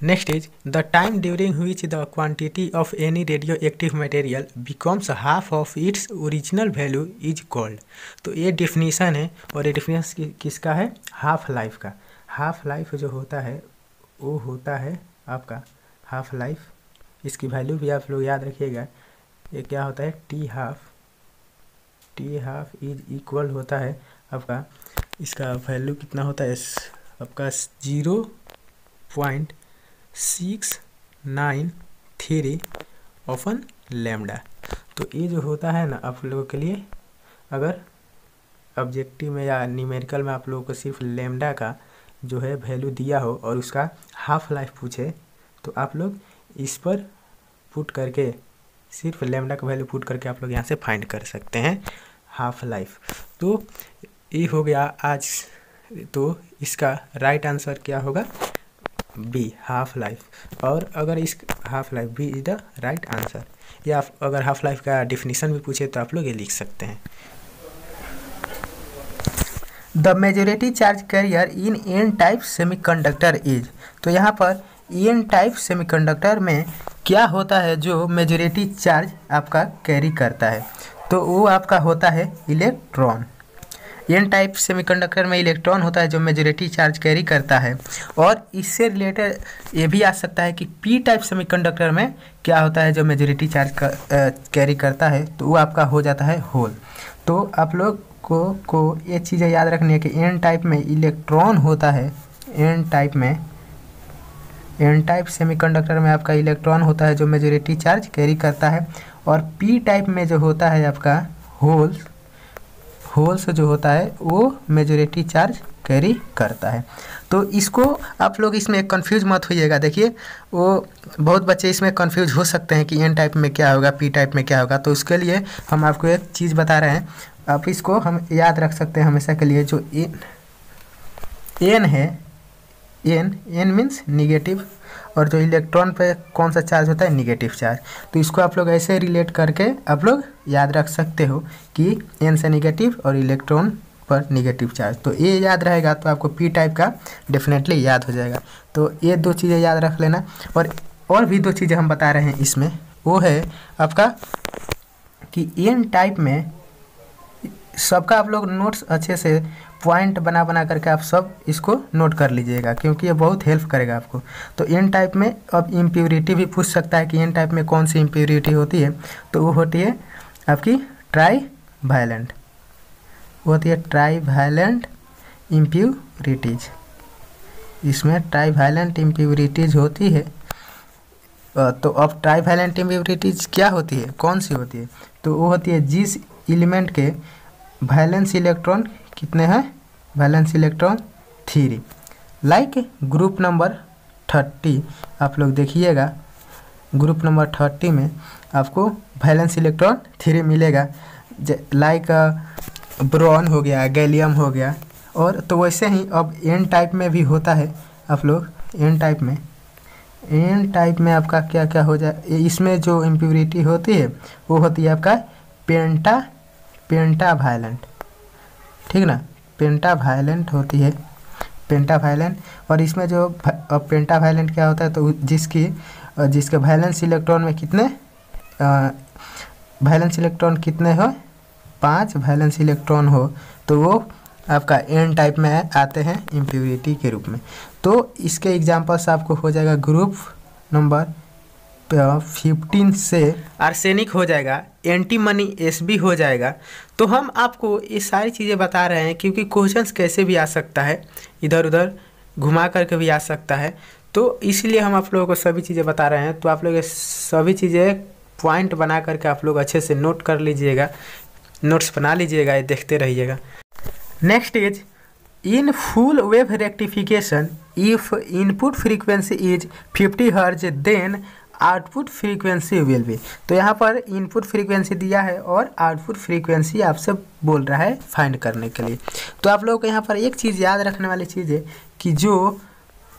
next is the time during which the quantity of any radioactive material becomes half of its original value is called तो ये डिफिनीसन है और ये डिफिनेशन किसका है? हाफ़ लाइफ का। हाफ़ लाइफ जो होता है, वो होता है आपका हाफ़ लाइफ इसकी वैल्यू भी आप लोग याद रखिएगा। ये क्या होता है? T half T half is equal होता है आपका। इसका वैल्यू कितना होता है? आपका zero point six nine three upon lambda तो ये जो होता है ना आप लोगों के लिए, अगर ऑब्जेक्टिव में या न्यूमेरिकल में आप लोगों को सिर्फ़ लेमडा का जो है वैल्यू दिया हो और उसका हाफ़ लाइफ पूछे तो आप लोग इस पर पुट करके, सिर्फ़ लेमडा का वैल्यू पुट करके आप लोग यहाँ से फाइंड कर सकते हैं हाफ़ लाइफ तो ये हो गया आज तो इसका राइट आंसर क्या होगा? बी हाफ़ लाइफ और अगर इस half life B is the right answer या अगर हाफ़ लाइफ का डिफिनीसन भी पूछे तो आप लोग ये लिख सकते हैं। The majority charge carrier in N type semiconductor is तो यहाँ पर एन टाइप सेमीकंडक्टर में क्या होता है जो मेजोरिटी चार्ज आपका कैरी करता है? तो वो आपका होता है इलेक्ट्रॉन एन टाइप सेमीकंडक्टर में इलेक्ट्रॉन होता है जो मेजोरिटी चार्ज कैरी करता है। और इससे रिलेटेड ये भी आ सकता है कि पी टाइप सेमीकंडक्टर में क्या होता है जो मेजोरिटी चार्ज कैरी करता है तो वो आपका हो जाता है होल तो आप लोग को को ये चीज़ें याद रखनी है कि एन टाइप में इलेक्ट्रॉन होता है। एन टाइप में एन टाइप सेमीकंडक्टर में आपका इलेक्ट्रॉन होता है जो मेजोरिटी चार्ज कैरी करता है और पी टाइप में जो होता है आपका होल्स होल्स जो होता है वो मेजोरिटी चार्ज कैरी करता है। तो इसको आप लोग इसमें कंफ्यूज मत होइएगा। देखिए, वो बहुत बच्चे इसमें कंफ्यूज हो सकते हैं कि एन टाइप में क्या होगा पी टाइप में क्या होगा। तो उसके लिए हम आपको एक चीज़ बता रहे हैं। अब इसको हम याद रख सकते हैं हमेशा के लिए जो एन एन है एन एन मीन्स निगेटिव और जो इलेक्ट्रॉन पे कौन सा चार्ज होता है? निगेटिव चार्ज तो इसको आप लोग ऐसे रिलेट करके आप लोग याद रख सकते हो कि एन से निगेटिव और इलेक्ट्रॉन पर निगेटिव चार्ज तो ये याद रहेगा तो आपको पी टाइप का डेफिनेटली याद हो जाएगा. तो ये दो चीज़ें याद रख लेना और और भी दो चीज़ें हम बता रहे हैं इसमें. वो है आपका कि एन टाइप में सबका आप लोग नोट्स अच्छे से पॉइंट बना बना करके आप सब इसको नोट कर लीजिएगा, क्योंकि ये बहुत हेल्प करेगा आपको। तो एन टाइप में अब इम्प्योरिटी भी पूछ सकता है कि एन टाइप में कौन सी इम्प्योरिटी होती है तो वो होती है आपकी ट्राई वायलेंट वो होती है ट्राई वायलेंट इम्प्योरिटीज इसमें ट्राई वायलेंट इम्प्योरिटीज होती है। तो अब ट्राई वायलेंट इम्प्योरिटीज क्या होती है? कौन सी होती है? तो वो होती है जिस एलिमेंट के वैलेंस इलेक्ट्रॉन कितने हैं? Valence electron three like group number thirty आप लोग देखिएगा ग्रुप नंबर थर्टी में आपको वैलेंस इलेक्ट्रॉन थ्री मिलेगा। लाइक ब्रॉन हो गया गैलियम हो गया, और तो वैसे ही अब एन टाइप में भी होता है आप लोग एन टाइप में। एन टाइप में आपका क्या क्या हो जाए, इसमें जो इम्प्योरिटी होती है, वो होती है आपका पेंटा पेंटा वायलेंट ठीक ना? पेंटा वायलेंट होती है। पेंटा वायलेंट और इसमें जो पेंटा वायलेंट क्या होता है तो जिसकी जिसके वैलेंस इलेक्ट्रॉन में कितने वैलेंस इलेक्ट्रॉन कितने हो? पाँच वैलेंस इलेक्ट्रॉन हो तो वो आपका एन टाइप में आते हैं इम्प्योरिटी के रूप में। तो इसके एग्जांपल्स आपको हो जाएगा ग्रुप नंबर फिफ्टीन से आर्सेनिक हो जाएगा एंटी मनी एस बी हो जाएगा। तो हम आपको ये सारी चीज़ें बता रहे हैं क्योंकि क्वेश्चंस कैसे भी आ सकता है इधर उधर घुमा करके भी आ सकता है। तो इसलिए हम आप लोगों को सभी चीज़ें बता रहे हैं। तो आप लोग सभी चीज़ें पॉइंट बना करके आप लोग अच्छे से नोट कर लीजिएगा नोट्स बना लीजिएगा, ये देखते रहिएगा। Next is in full wave rectification if input frequency is 50 hertz then output frequency will be. तो यहाँ पर इनपुट फ्रीक्वेंसी दिया है और आउटपुट फ्रीक्वेंसी आपसे बोल रहा है फाइंड करने के लिए। तो आप लोगों को यहाँ पर एक चीज़ याद रखने वाली चीज़ है कि जो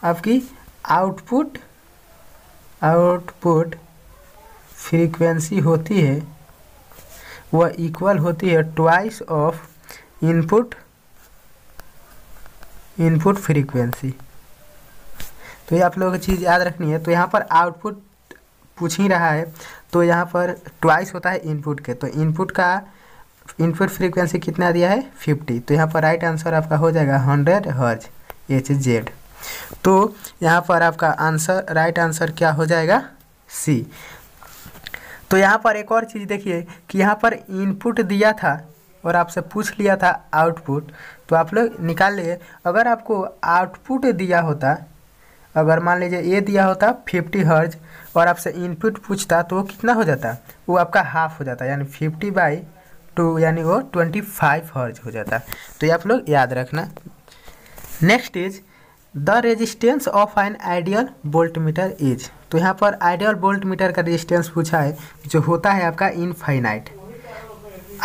आपकी आउटपुट आउटपुट फ्रीक्वेंसी होती है, वह इक्वल होती है twice of input input frequency तो ये आप लोगों को चीज़ याद रखनी है। तो यहाँ पर आउटपुट पूछ ही रहा है। तो यहाँ पर ट्वाइस होता है इनपुट के। तो इनपुट का इनपुट फ्रीक्वेंसी कितना दिया है? फिफ्टी तो यहाँ पर राइट आंसर आपका हो जाएगा हंड्रेड हर्ज एच जेड तो यहाँ पर आपका आंसर राइट आंसर क्या हो जाएगा? सी तो यहाँ पर एक और चीज़ देखिए कि यहाँ पर इनपुट दिया था और आपसे पूछ लिया था आउटपुट तो आप लोग निकाल लिए अगर आपको आउटपुट दिया होता, अगर मान लीजिए ये दिया होता फिफ्टी हर्ज और आपसे इनपुट पूछता तो वो कितना हो जाता? वो आपका हाफ़ हो जाता, यानी फिफ्टी बाई टू यानी वो ट्वेंटी फाइव हर्ज हो जाता। तो ये आप लोग याद रखना। Next is the resistance of an ideal voltmeter is तो यहाँ पर आइडियल बोल्ट मीटर का रेजिस्टेंस पूछा है, जो होता है आपका इनफाइनाइट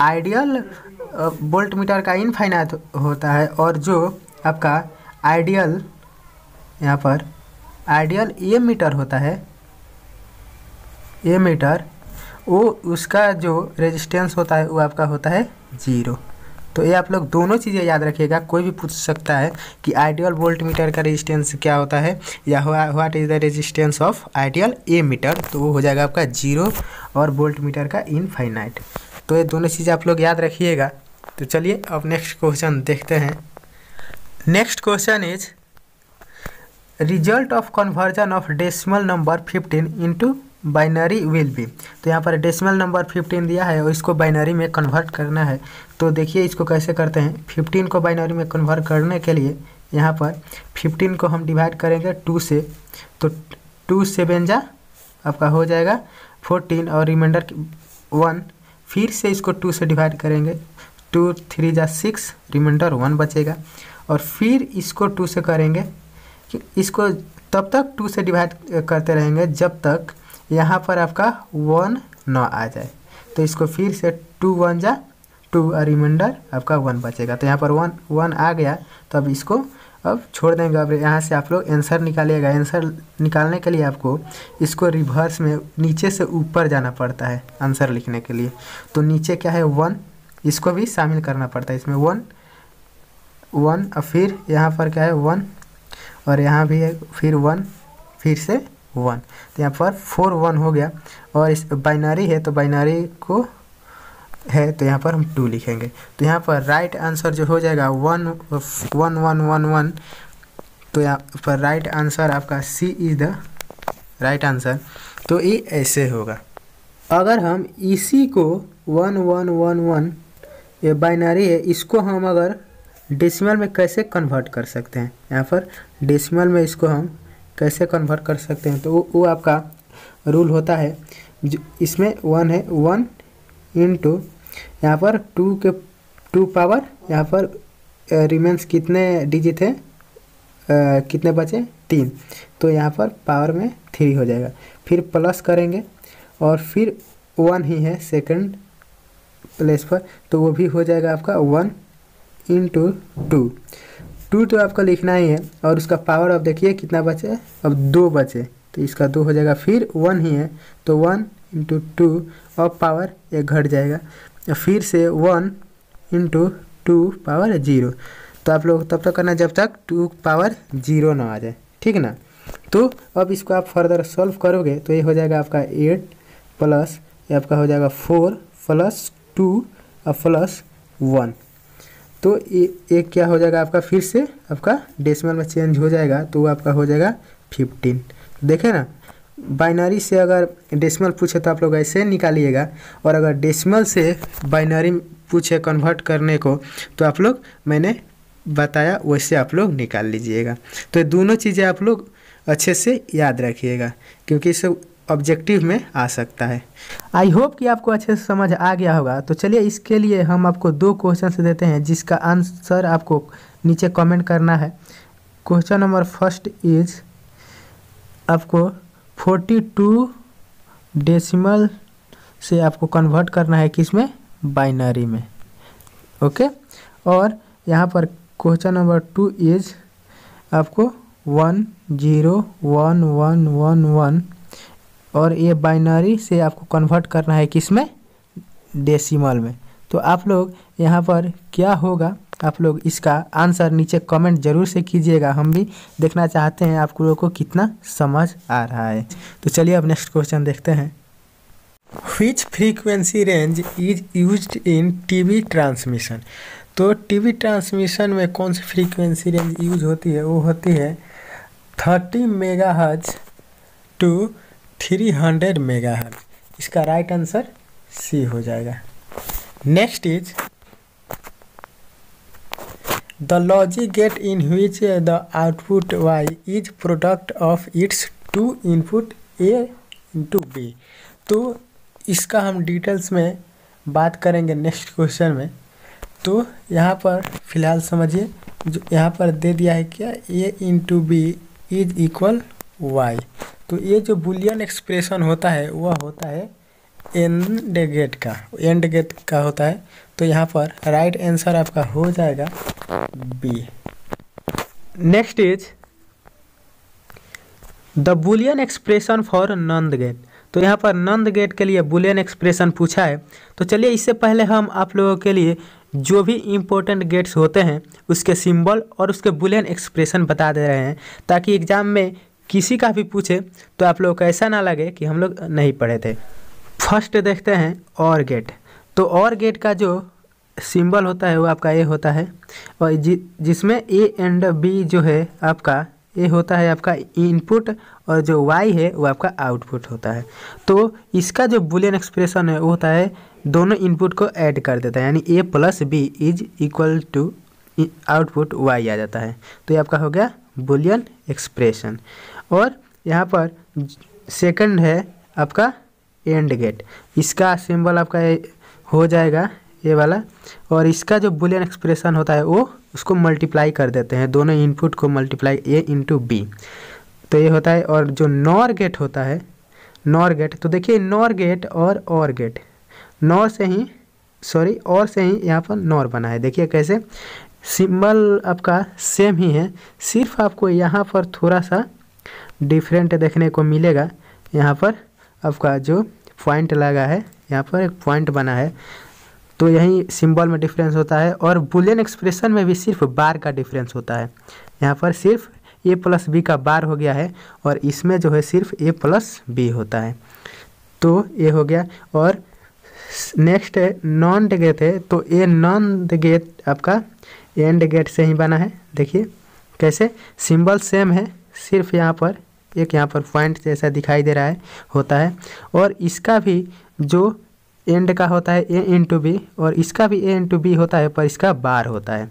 आइडियल बोल्ट मीटर का इनफाइनाइट होता है, और जो आपका आइडियल यहाँ पर आइडियल ए मीटर होता है ए मीटर, वो उसका जो रेजिस्टेंस होता है, वो आपका होता है ज़ीरो तो ये आप लोग दोनों चीज़ें याद रखिएगा। कोई भी पूछ सकता है कि आइडियल वोल्ट मीटर का रेजिस्टेंस क्या होता है, या what is the resistance of ideal ammeter तो वो हो जाएगा आपका ज़ीरो और वोल्ट मीटर का इनफाइनाइट तो ये दोनों चीज़ें आप लोग याद रखिएगा। तो चलिए, अब नेक्स्ट क्वेश्चन देखते हैं। Next question is result of conversion of decimal number fifteen into binary will be. तो यहाँ पर डेसिमल नंबर फिफ्टीन दिया है और इसको बाइनरी में कन्वर्ट करना है। तो देखिए इसको कैसे करते हैं। फिफ्टीन को बाइनरी में कन्वर्ट करने के लिए यहाँ पर फिफ्टीन को हम डिवाइड करेंगे टू से। तो टू सेवन जा, आपका हो जाएगा फोर्टीन और रिमाइंडर वन फिर से इसको टू से डिवाइड करेंगे। टू थ्री जा सिक्स रिमाइंडर वन बचेगा। और फिर इसको टू से करेंगे कि इसको तब तक टू से डिवाइड करते रहेंगे जब तक यहाँ पर आपका वन न आ जाए। तो इसको फिर से टू वन जा टू रिमाइंडर आपका वन बचेगा। तो यहाँ पर वन वन आ गया। तो अब इसको अब छोड़ देंगे। अब यहाँ से आप लोग आंसर निकालिएगा। आंसर निकालने के लिए आपको इसको रिवर्स में नीचे से ऊपर जाना पड़ता है आंसर लिखने के लिए। तो नीचे क्या है? वन इसको भी शामिल करना पड़ता है इसमें। वन वन और फिर यहाँ पर क्या है? वन और यहाँ भी है, फिर वन फिर से वन तो यहाँ पर फोर वन हो गया। और इस बाइनरी है तो बाइनरी को है तो यहाँ पर हम टू लिखेंगे। तो यहाँ पर राइट आंसर जो हो जाएगा one one one one one तो यहाँ पर राइट आंसर आपका C is the right answer तो ये ऐसे होगा। अगर हम इसी को वन वन वन वन ये बाइनरी है, इसको हम अगर डेसिमल में कैसे कन्वर्ट कर सकते हैं? यहाँ पर डेसिमल में इसको हम कैसे कन्वर्ट कर सकते हैं? तो वो, वो आपका रूल होता है। जो इसमें वन है वन इंटू यहाँ पर टू के टू पावर यहाँ पर रिमेंस कितने डिजिट है? आ, कितने बचे? तीन। तो यहाँ पर पावर में थ्री हो जाएगा। फिर प्लस करेंगे और फिर वन ही है सेकंड प्लेस पर। तो वो भी हो जाएगा आपका वन इंटू टू टू तो आपका लिखना ही है, और उसका पावर अब देखिए कितना बचे, अब दो बचे तो इसका दो हो जाएगा, फिर वन ही है तो वन इंटू टू और पावर एक घट जाएगा फिर से one into two power zero तो आप लोग तब तक करना जब तक टू पावर ज़ीरो ना आ जाए, ठीक ना? तो अब इसको आप फर्दर सॉल्व करोगे तो ये हो जाएगा आपका एट प्लस ये आपका हो जाएगा फोर प्लस टू और प्लस वन तो एक क्या हो जाएगा आपका? फिर से आपका डेसिमल में चेंज हो जाएगा तो वो आपका हो जाएगा फिफ्टीन देखे ना बाइनरी से अगर डेसिमल पूछे तो आप लोग ऐसे निकालिएगा, और अगर डेसिमल से बाइनरी पूछे कन्वर्ट करने को तो आप लोग मैंने बताया वैसे आप लोग निकाल लीजिएगा। तो दोनों चीज़ें आप लोग अच्छे से याद रखिएगा, क्योंकि इसे ऑब्जेक्टिव में आ सकता है। आई होप कि आपको अच्छे से समझ आ गया होगा। तो चलिए, इसके लिए हम आपको दो क्वेश्चन देते हैं, जिसका आंसर आपको नीचे कमेंट करना है। क्वेश्चन नंबर फ़र्स्ट इज़ आपको फोर्टी टू डेसिमल से आपको कन्वर्ट करना है किसमें? बाइनरी में। ओके और यहाँ पर क्वेश्चन नंबर टू इज़ आपको one zero one one one one और ये बाइनरी से आपको कन्वर्ट करना है किसमें? डेसिमल में। तो आप लोग यहाँ पर क्या होगा? आप लोग इसका आंसर नीचे कमेंट ज़रूर से कीजिएगा। हम भी देखना चाहते हैं आप लोगों को कितना समझ आ रहा है। तो चलिए अब नेक्स्ट क्वेश्चन देखते हैं। Which frequency range is use in TV transmission तो टीवी ट्रांसमिशन में कौन सी फ्रीक्वेंसी रेंज यूज़ होती है? वो होती है थर्टी मेगा हज टू थ्री हंड्रेड मेगा हज इसका राइट आंसर सी हो जाएगा। Next is the logic gate in which the output Y is product of it's two input A into B तो इसका हम डिटेल्स में बात करेंगे नेक्स्ट क्वेश्चन में। तो यहाँ पर फ़िलहाल समझिए, जो यहाँ पर दे दिया है क्या? A into B is equal Y तो ये जो बुलियन एक्सप्रेशन होता है, वह होता है एंड गेट का। एंड गेट का होता है। तो यहाँ पर राइट आंसर आपका हो जाएगा B next is the Boolean expression for nand gate तो यहाँ पर नंद गेट के लिए बुलियन एक्सप्रेशन पूछा है। तो चलिए इससे पहले हम आप लोगों के लिए जो भी इम्पोर्टेंट गेट्स होते हैं, उसके सिंबल और उसके बुलियन एक्सप्रेशन बता दे रहे हैं, ताकि एग्ज़ाम में किसी का भी पूछे तो आप लोगों को ऐसा ना लगे कि हम लोग नहीं पढ़े थे। फ़र्स्ट देखते हैं और गेट तो और गेट का जो सिंबल होता है वो आपका ए होता है। और जि, जिसमें ए एंड बी जो है आपका ए होता है आपका इनपुट और जो वाई है वो आपका आउटपुट होता है। तो इसका जो बुलियन एक्सप्रेशन है वो होता है दोनों इनपुट को ऐड कर देता है। यानी A plus B is equal to output Y आ जाता है। तो ये आपका हो गया बुलियन एक्सप्रेशन और यहाँ पर सेकंड है आपका एंड गेट इसका सिंबल आपका हो जाएगा, ये वाला. और इसका जो बुलियन एक्सप्रेशन होता है, वो उसको मल्टीप्लाई कर देते हैं. दोनों इनपुट को मल्टीप्लाई ए इंटू बी तो ये होता है, और जो नॉर गेट होता है नॉर गेट तो देखिए नॉर गेट और और गेट नॉर से ही सॉरी और से ही यहाँ पर नॉर बना है. देखिए कैसे. सिंबल आपका सेम ही है. सिर्फ़ आपको यहाँ पर थोड़ा सा डिफरेंट देखने को मिलेगा। यहाँ पर आपका जो पॉइंट लगा है, यहाँ पर एक पॉइंट बना है। तो यही सिंबल में डिफरेंस होता है और बुलियन एक्सप्रेशन में भी सिर्फ़ बार का डिफरेंस होता है। यहाँ पर सिर्फ़ ए प्लस बी का बार हो गया है और इसमें जो है सिर्फ़ ए प्लस बी होता है। तो ये हो गया और नेक्स्ट है नॉन गेट है तो ये नॉन गेट आपका एंड गेट से ही बना है। देखिए, कैसे? सिंबल सेम है। सिर्फ़ यहाँ पर, एक यहाँ पर पॉइंट जैसा दिखाई दे रहा है, होता है। और इसका भी जो एंड का होता है ए इन टू बी और इसका भी ए इंटू बी होता है, पर इसका बार होता है।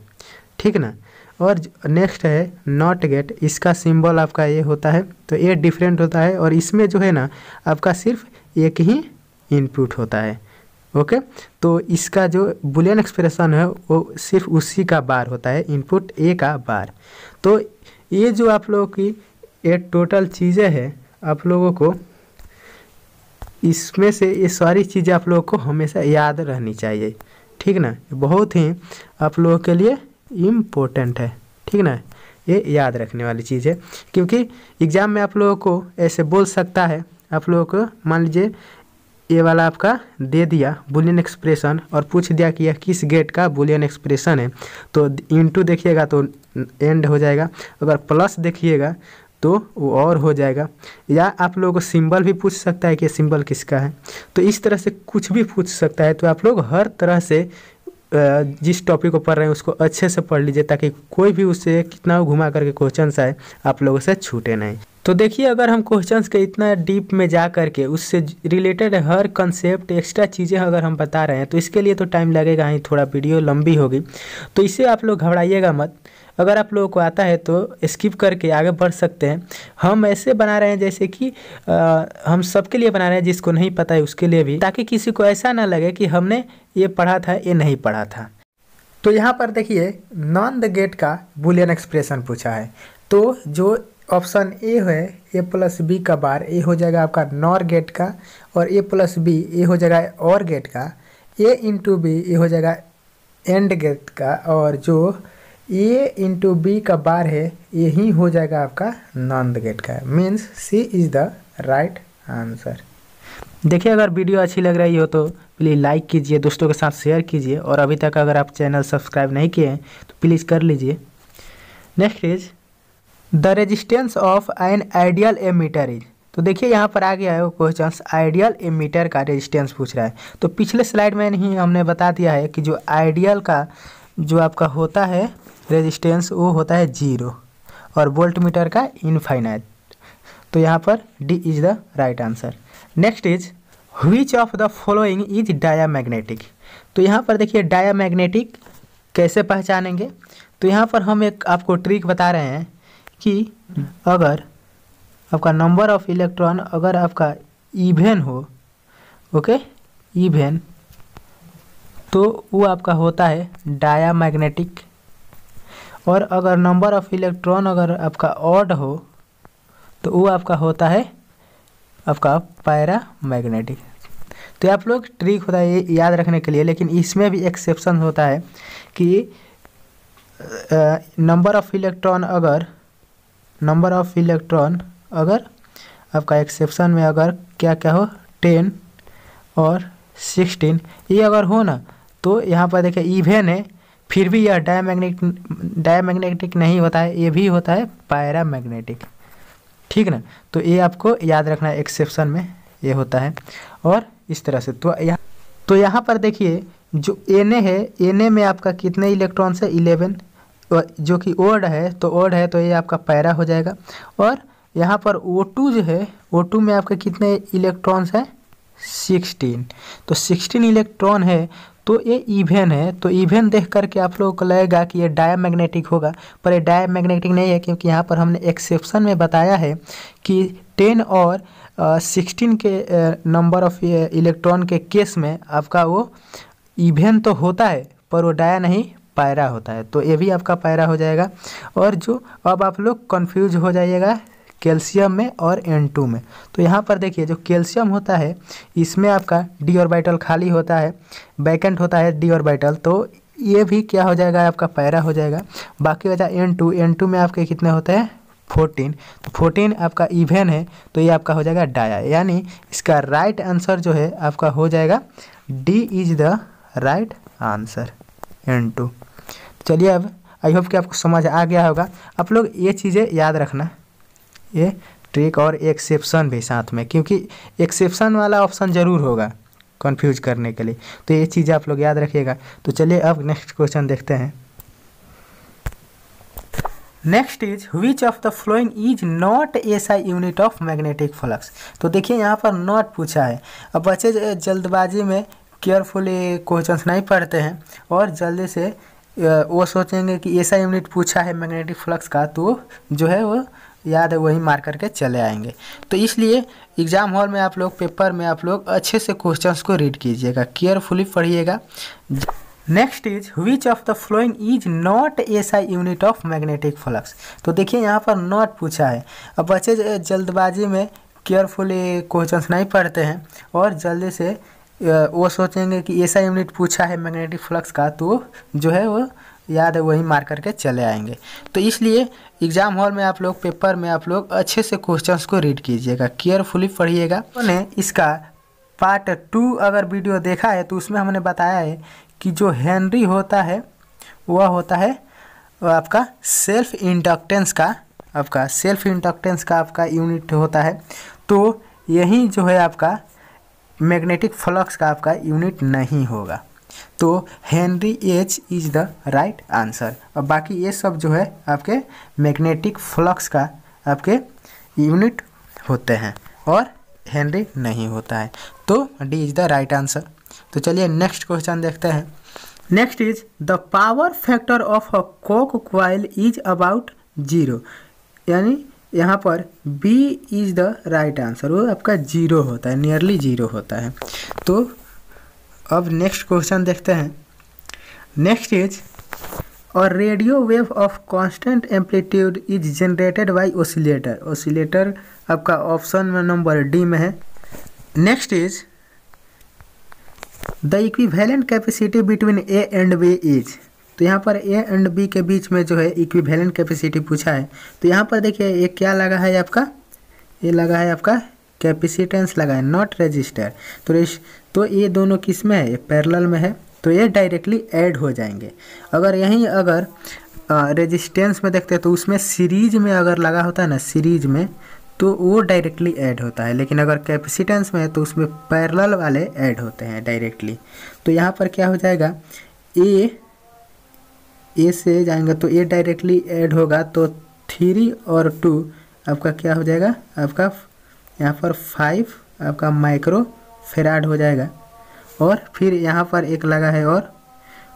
ठीक ना? और नेक्स्ट है नॉट गेट इसका सिंबल आपका ये होता है तो ये डिफरेंट होता है, और इसमें जो है ना, आपका सिर्फ़ एक ही इनपुट होता है। ओके तो इसका जो बुलियन एक्सप्रेशन है, वो सिर्फ़ उसी का बार होता है इनपुट ए का बार तो ये जो आप लोगों की ये टोटल चीज़ें हैं, आप लोगों को इसमें से ये सारी चीज़ें आप लोगों को हमेशा याद रहनी चाहिए। ठीक ना? बहुत ही आप लोगों के लिए इम्पोर्टेंट है। ठीक ना? ये याद रखने वाली चीज़ है। क्योंकि एग्ज़ाम में आप लोगों को ऐसे बोल सकता है, आप लोगों को मान लीजिए ये वाला आपका दे दिया बुलियन एक्सप्रेशन और पूछ दिया कि यह किस गेट का बुलियन एक्सप्रेशन है। तो इनटू देखिएगा तो एंड हो जाएगा। अगर प्लस देखिएगा तो वो और हो जाएगा। या आप लोगों को सिंबल भी पूछ सकता है कि सिंबल किसका है। तो इस तरह से कुछ भी पूछ सकता है। तो आप लोग हर तरह से जिस टॉपिक को पढ़ रहे हैं उसको अच्छे से पढ़ लीजिए ताकि कोई भी उससे कितना घुमा करके क्वेश्चन आए, आप लोगों से छूटे नहीं। तो देखिए अगर हम क्वेश्चंस के इतना डीप में जा करके उससे रिलेटेड हर कंसेप्ट एक्स्ट्रा चीज़ें अगर हम बता रहे हैं तो इसके लिए तो टाइम लगेगा ही थोड़ा वीडियो लंबी होगी। तो इसे आप लोग घबराइएगा मत। अगर आप लोगों को आता है तो स्किप करके आगे बढ़ सकते हैं। हम ऐसे बना रहे हैं जैसे कि आ, हम सबके लिए बना रहे हैं जिसको नहीं पता है उसके लिए भी ताकि किसी को ऐसा ना लगे कि हमने ये पढ़ा था ये नहीं पढ़ा था। तो यहाँ पर देखिए नॉन द गेट का बुलियन एक्सप्रेशन पूछा है। तो जो ऑप्शन ए है, ए प्लस बी का बार, ए हो जाएगा आपका नॉर गेट का, और ए प्लस बी, ए हो जाएगा और गेट का, ए इंटू बी ए हो जाएगा एंड गेट का, और जो ए इंटू बी का बार है यही हो जाएगा आपका नॉन्द गेट का। Means C is the right answer देखिए, अगर वीडियो अच्छी लग रही हो तो प्लीज़ लाइक कीजिए, दोस्तों के साथ शेयर कीजिए, और अभी तक अगर आप चैनल सब्सक्राइब नहीं किए हैं तो प्लीज़ कर लीजिए। Next is the resistance of an ideal ammeter is. तो देखिए, यहाँ पर आ गया है क्वेश्चन आइडियल एमीटर का रेजिस्टेंस पूछ रहा है। तो पिछले स्लाइड में ही हमने बता दिया है कि जो आइडियल का, जो आपका होता है रेजिस्टेंस, वो होता है ज़ीरो और वोल्ट मीटर का इनफाइनाइट। तो यहाँ पर D is the right answer. Next is which of the following is diamagnetic तो यहाँ पर देखिए डाया मैग्नेटिक कैसे पहचानेंगे? तो यहाँ पर हम एक आपको ट्रिक बता रहे हैं। कि अगर आपका नंबर ऑफ़ इलेक्ट्रॉन अगर आपका इवेन हो ओके इवेन तो वो आपका होता है डाया मैग्नेटिक और अगर नंबर ऑफ़ इलेक्ट्रॉन अगर आपका ऑड हो तो वो आपका होता है आपका पैरा मैग्नेटिक तो आप लोग ट्रिक होता है ये याद रखने के लिए, लेकिन इसमें भी एक्सेप्शन होता है कि नंबर ऑफ़ इलेक्ट्रॉन अगर नंबर ऑफ़ इलेक्ट्रॉन अगर आपका एक्सेप्शन में अगर क्या क्या हो टेन और सिक्सटीन, ये अगर हो ना तो यहाँ पर देखिए, इवेन है, फिर भी यह डायमैग्नेटिक डायमैग्नेटिक नहीं होता है, ये भी होता है पैरा मैग्नेटिक ठीक ना? तो ये आपको याद रखना है एक्सेप्शन में ये होता है। और इस तरह से तो यहाँ तो यहाँ पर देखिए, जो एन है एन में आपका कितने इलेक्ट्रॉन्स है? इलेवन जो कि ओड है तो ओड है तो ये आपका पैरा हो जाएगा। और यहाँ पर O2 जो है O2 में आपके कितने इलेक्ट्रॉन्स हैं? सिक्सटीन तो सिक्सटीन इलेक्ट्रॉन है तो ये इवेन है तो इवेन देख करके आप लोगों को लगेगा कि ये डायमैग्नेटिक होगा। पर ये डायमैग्नेटिक नहीं है, क्योंकि यहाँ पर हमने एक्सेप्शन में बताया है कि टेन और सिक्सटीन के नंबर ऑफ़ इलेक्ट्रॉन के केस में आपका वो इवेन तो होता है, पर वो डाया नहीं पायरा होता है। तो ये भी आपका पायरा हो जाएगा। और जो अब आप लोग कन्फ्यूज़ हो जाइएगा कैल्शियम में और एन टू में। तो यहाँ पर देखिए, जो कैल्शियम होता है, इसमें आपका डी ऑर्बिटल खाली होता है बैकेंट होता है डी ऑर्बिटल तो ये भी क्या हो जाएगा, आपका पैरा हो जाएगा। बाकी बचा एन टू एन टू में आपके कितने होते हैं? फोर्टीन तो फोर्टीन आपका इवेन है तो ये आपका हो जाएगा डाया यानी इसका राइट आंसर जो है, आपका हो जाएगा D is the right answer N two चलिए अब आई होप कि आपको समझ आ गया होगा। आप लोग ये चीज़ें याद रखना। ये ट्रिक और एक्सेप्शन भी साथ में, क्योंकि एक्सेप्शन वाला ऑप्शन ज़रूर होगा कंफ्यूज करने के लिए। तो ये चीज़ आप लोग याद रखिएगा। तो चलिए अब नेक्स्ट क्वेश्चन देखते हैं। Next is which of the following is not S I unit of magnetic flux तो देखिए, यहाँ पर नॉट पूछा है। अब बच्चे, जल्दबाजी में केयरफुली क्वेश्चन नहीं पढ़ते हैं और जल्दी से वो सोचेंगे कि ऐसा यूनिट पूछा है मैग्नेटिक फ्लक्स का तो जो है वो याद है, वही मार करके चले आएँगे। तो इसलिए एग्ज़ाम हॉल में आप लोग पेपर में आप लोग अच्छे से क्वेश्चंस को रीड कीजिएगा केयरफुली पढ़िएगा। Next is which of the following is not S I unit of magnetic flux तो देखिए, यहाँ पर नॉट पूछा है। अब बच्चे जल्दबाजी में केयरफुली क्वेश्चंस नहीं पढ़ते हैं और जल्दी से वो सोचेंगे कि ऐसा यूनिट पूछा है मैग्नेटिक फ्लक्स का तो जो है वो याद है वही मार करके चले आएँगे। तो इसलिए एग्ज़ाम हॉल में आप लोग पेपर में आप लोग अच्छे से क्वेश्चंस को रीड कीजिएगा केयरफुली पढ़िएगा। उन्हें इसका पार्ट टू अगर वीडियो देखा है तो उसमें हमने बताया है कि जो हेनरी होता है, वह होता है आपका सेल्फ इंडक्टेंस का, आपका सेल्फ इंडक्टेंस का आपका यूनिट होता है। तो यही जो है आपका मैग्नेटिक फ्लक्स का आपका यूनिट नहीं होगा। तो Henry H is the right answer. और बाकी ये सब जो है आपके मैग्नेटिक फ्लक्स का आपके यूनिट होते हैं और हेनरी नहीं होता है। तो D is the right answer. तो चलिए नेक्स्ट क्वेश्चन देखते हैं। Next is the power factor of a choke coil is about zero. यानी यहाँ पर B is the right answer वो आपका ज़ीरो होता है नियरली ज़ीरो होता है। तो अब नेक्स्ट क्वेश्चन देखते हैं। नेक्स्ट इज़ और radio wave of constant amplitude is generated by oscillator oscillator आपका ऑप्शन में नंबर डी में है। Next is the equivalent capacity between A and B is तो यहाँ पर ए एंड बी के बीच में जो है इक्विवेलेंट कैपेसिटी पूछा है। तो यहाँ पर देखिए, ये क्या लगा है आपका? ये लगा है आपका कैपेसिटेंस लगा है नॉट रजिस्टर तो तो ये दोनों किसमें है? ये पैरेलल में है तो ये डायरेक्टली ऐड हो जाएँगे। अगर यहीं अगर रेजिस्टेंस में देखते हैं तो उसमें सीरीज़ में अगर लगा होता है ना सीरीज़ में तो वो डायरेक्टली ऐड होता है। लेकिन अगर कैपेसिटेंस में है तो उसमें पैरेलल वाले ऐड होते हैं डायरेक्टली तो यहाँ पर क्या हो जाएगा? ए ए से जाएँगे तो ए डायरेक्टली ऐड होगा तो थ्री और टू आपका क्या हो जाएगा? आपका यहाँ पर फाइव आपका माइक्रो फेराड हो जाएगा। और फिर यहाँ पर एक लगा है और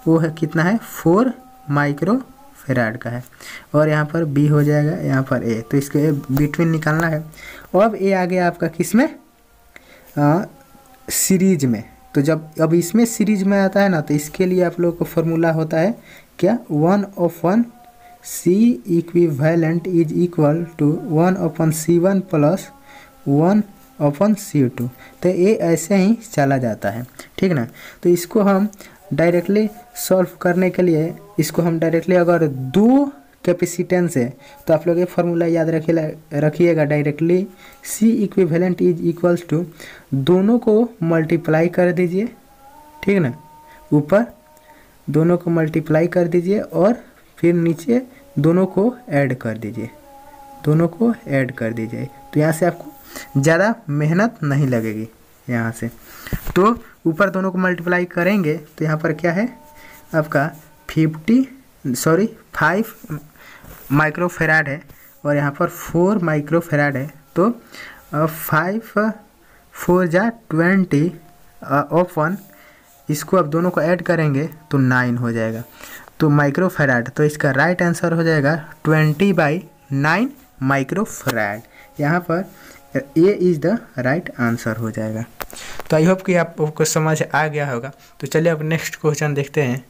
वो है कितना है? फोर माइक्रो फेराड का है। और यहाँ पर बी हो जाएगा यहाँ पर ए तो इसके बिटवीन निकालना है। अब ए आ गया आपका किसमें? आ, सीरीज़ में। तो जब अब इसमें सीरीज़ में आता है ना तो इसके लिए आप लोग को फॉर्मूला होता है क्या one one C equivalent is equal to one upon C one plus one upon C two तो ये ऐसे ही चला जाता है, ठीक ना? तो इसको हम डायरेक्टली सॉल्व करने के लिए, इसको हम डायरेक्टली अगर दो कैपेसिटेंस है तो आप लोग ये फॉर्मूला याद रखिए रखिएगा directly C equivalent is equals to दोनों को मल्टीप्लाई कर दीजिए, ठीक ना? ऊपर दोनों को मल्टीप्लाई कर दीजिए और फिर नीचे दोनों को ऐड कर दीजिए। दोनों को ऐड कर दीजिए। तो यहाँ से आपको ज़्यादा मेहनत नहीं लगेगी यहाँ से। तो ऊपर दोनों को मल्टीप्लाई करेंगे तो यहाँ पर क्या है? आपका फिफ्टी सॉरी फाइव माइक्रोफेराड है और यहाँ पर फोर माइक्रो फेराड है। तो फाइव फोर जा ट्वेंटी ऑफ़ वन इसको अब दोनों को ऐड करेंगे तो नाइन हो जाएगा। तो माइक्रोफेराड तो इसका राइट आंसर हो जाएगा ट्वेंटी बाई नाइन माइक्रोफेराड यहाँ पर A is the right answer हो जाएगा। तो आई होप कि आपको समझ आ गया होगा। तो चलिए अब नेक्स्ट क्वेश्चन देखते हैं।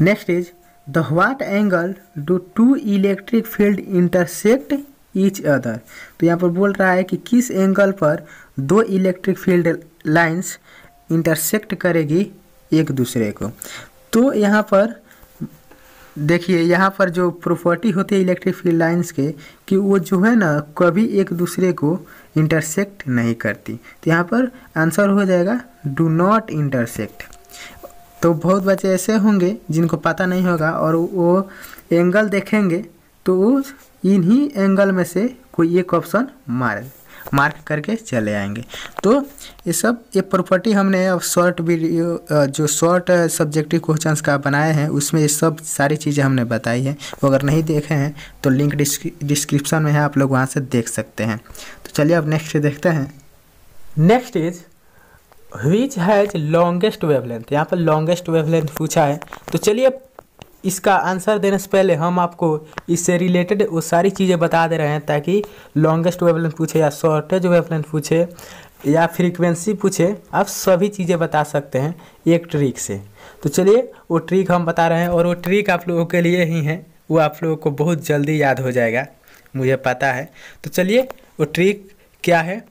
Next is the what angle do two electric field intersect each other तो यहाँ पर बोल रहा है कि किस एंगल पर दो इलेक्ट्रिक फ़ील्ड लाइंस इंटरसेक्ट करेगी एक दूसरे को। तो यहाँ पर, देखिए, यहाँ पर जो प्रॉपर्टी होती है इलेक्ट्रिक फ़ील्ड लाइंस के, कि वो जो है ना, कभी एक दूसरे को इंटरसेक्ट नहीं करती। तो यहाँ पर आंसर हो जाएगा डू नॉट इंटरसेक्ट तो बहुत बच्चे ऐसे होंगे, जिनको पता नहीं होगा, और वो एंगल देखेंगे तो इन्हीं एंगल में से कोई एक ऑप्शन मार। मार्क करके चले आएँगे। तो ये सब, ये प्रॉपर्टी हमने अब शॉर्ट वीडियो जो शॉर्ट सब्जेक्टिव क्वेश्चंस का बनाए हैं, उसमें ये सब सारी चीज़ें हमने बताई हैं। वो अगर नहीं देखे हैं तो लिंक डिस्क्रिप्शन में है, आप लोग वहाँ से देख सकते हैं। तो चलिए अब नेक्स्ट देखते हैं। Next is which has longest wavelength यहाँ पर लॉन्गेस्ट वेवलेंथ पूछा है। तो चलिए इसका आंसर देने से पहले हम आपको इससे रिलेटेड वो सारी चीज़ें बता दे रहे हैं ताकि लॉन्गेस्ट वेवलेंथ पूछे या शॉर्टेज वेवलेंथ पूछे या फ्रीक्वेंसी पूछे, आप सभी चीज़ें बता सकते हैं एक ट्रिक से। तो चलिए, वो ट्रिक हम बता रहे हैं और वो ट्रिक आप लोगों के लिए ही है। वो आप लोगों को बहुत जल्दी याद हो जाएगा, मुझे पता है। तो चलिए, वो ट्रिक क्या है?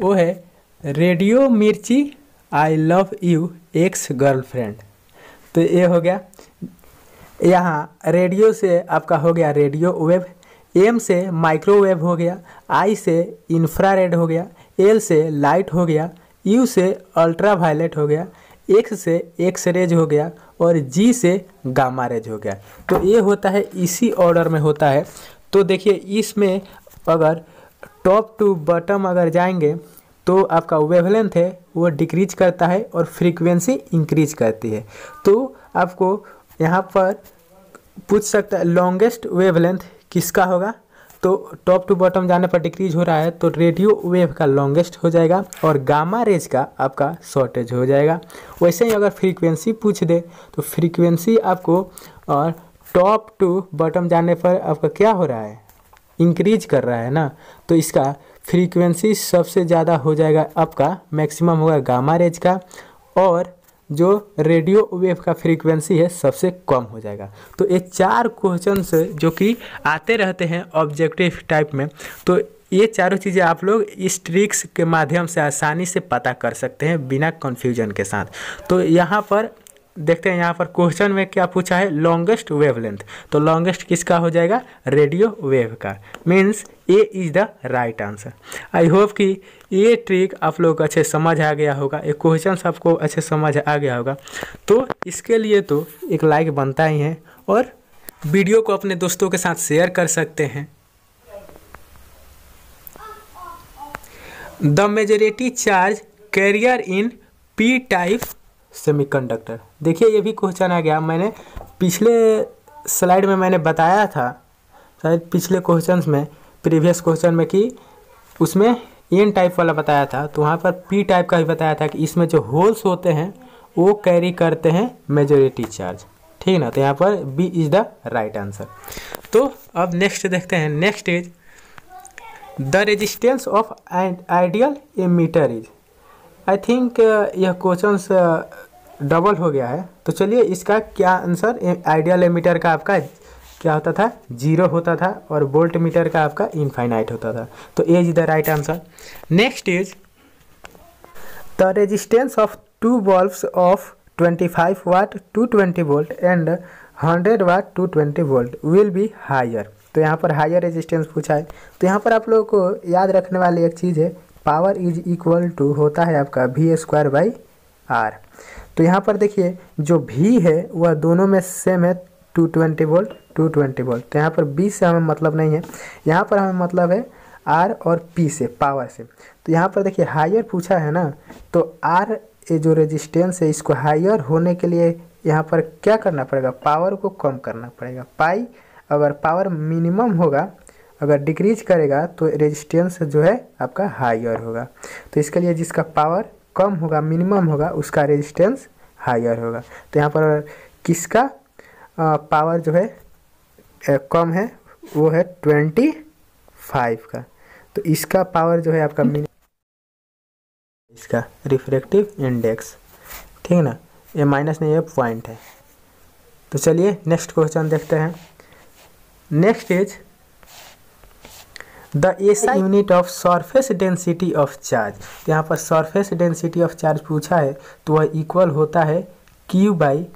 वो है, Radio Mirchi I love you ex girlfriend तो ये हो गया। यहाँ रेडियो से आपका हो गया रेडियो वेव एम से माइक्रोवेव हो गया, आई से इंफ्रारेड हो गया, एल से लाइट हो गया, यू से अल्ट्रा वायलेट हो गया, एक्स से एक्स रेज हो गया और जी से गामा रेज हो गया। तो ये होता है, इसी ऑर्डर में होता है। तो देखिए, इसमें अगर टॉप टू बॉटम अगर जाएँगे तो आपका वेवलेंथ है, वो डिक्रीज करता है और फ्रीक्वेंसी इंक्रीज करती है। तो आपको यहाँ पर पूछ सकता है लॉन्गेस्ट वेवलेंथ किसका होगा? तो टॉप टू बॉटम जाने पर डिक्रीज हो रहा है तो रेडियो वेव का लॉन्गेस्ट हो जाएगा और गामा रेज का आपका शॉर्टेज हो जाएगा। वैसे ही अगर फ्रीक्वेंसी पूछ दे तो फ्रीक्वेंसी आपको और टॉप टू बॉटम जाने पर आपका क्या हो रहा है? इंक्रीज कर रहा है ना? तो इसका फ्रीक्वेंसी सबसे ज़्यादा हो जाएगा, आपका मैक्सिमम होगा गामा रेज का और जो रेडियो वेव का फ्रीक्वेंसी है, सबसे कम हो जाएगा। तो ये चार क्वेश्चन जो कि आते रहते हैं ऑब्जेक्टिव टाइप में तो ये चारों चीज़ें आप लोग इस ट्रिक्स के माध्यम से आसानी से पता कर सकते हैं बिना कन्फ्यूज़न के साथ। तो यहाँ पर देखते हैं यहाँ पर क्वेश्चन में क्या पूछा है? लॉन्गेस्ट वेवलेंथ तो लॉन्गेस्ट किसका हो जाएगा? रेडियो वेव का। Means A is the right answer I hope कि ये ट्रिक आप लोग को अच्छे समझ आ गया होगा। ये क्वेश्चन आपको अच्छे समझ आ गया होगा। तो इसके लिए तो एक लाइक बनता ही है और वीडियो को अपने दोस्तों के साथ शेयर कर सकते हैं। The majority charge carrier in P type semiconductor देखिए, ये भी क्वेश्चन आ गया। मैंने पिछले स्लाइड में मैंने बताया था, शायद पिछले क्वेश्चन में प्रीवियस क्वेश्चन में कि उसमें एन टाइप वाला बताया था। तो वहाँ पर पी टाइप का भी बताया था कि इसमें जो होल्स होते हैं, वो कैरी करते हैं मेजोरिटी चार्ज ठीक ना? तो यहाँ पर B is the right answer तो अब नेक्स्ट देखते हैं। Next is the resistance of ideal ammeter is I think यह क्वेश्चन डबल हो गया है। तो चलिए इसका क्या आंसर आइडियल मीटर का आपका क्या होता था? ज़ीरो होता था और बोल्ट मीटर का आपका इनफाइनाइट होता था। तो A is the right answer next is the resistance of two bulbs of 25 watt two twenty volt and 100 watt two twenty volt will be higher तो यहाँ पर हायर रेजिस्टेंस पूछा है। तो यहाँ पर आप लोगों को याद रखने वाली एक चीज़ है। पावर इज़ इक्वल टू होता है आपका वी स्क्वायर बाई आर तो यहाँ पर देखिए, जो भी है, वह दोनों में सेम है two twenty volt two twenty volt तो यहाँ पर बी से हमें मतलब नहीं है। यहाँ पर हमें मतलब है आर और पी से पावर से। तो यहाँ पर देखिए हायर पूछा है ना तो आर ये जो रेजिस्टेंस है, इसको हायर होने के लिए यहाँ पर क्या करना पड़ेगा? पावर को कम करना पड़ेगा। पाई अगर पावर मिनिमम होगा अगर डिक्रीज करेगा तो रेजिस्टेंस जो है आपका हायर होगा। तो इसके लिए जिसका पावर कम होगा, मिनिमम होगा, उसका रेजिस्टेंस हायर होगा। तो यहाँ पर किसका पावर जो है कम है, वो है ट्वेंटी फाइव का। तो इसका पावर जो है आपका इसका रिफ्रेक्टिव इंडेक्स, ठीक है ना? ये माइनस नहीं, ये पॉइंट है। तो चलिए नेक्स्ट क्वेश्चन देखते हैं। Next is the SI unit of surface density of charge. यहाँ पर सरफेस डेंसिटी ऑफ़ चार्ज पूछा है तो वह इक्वल होता है क्यू बाई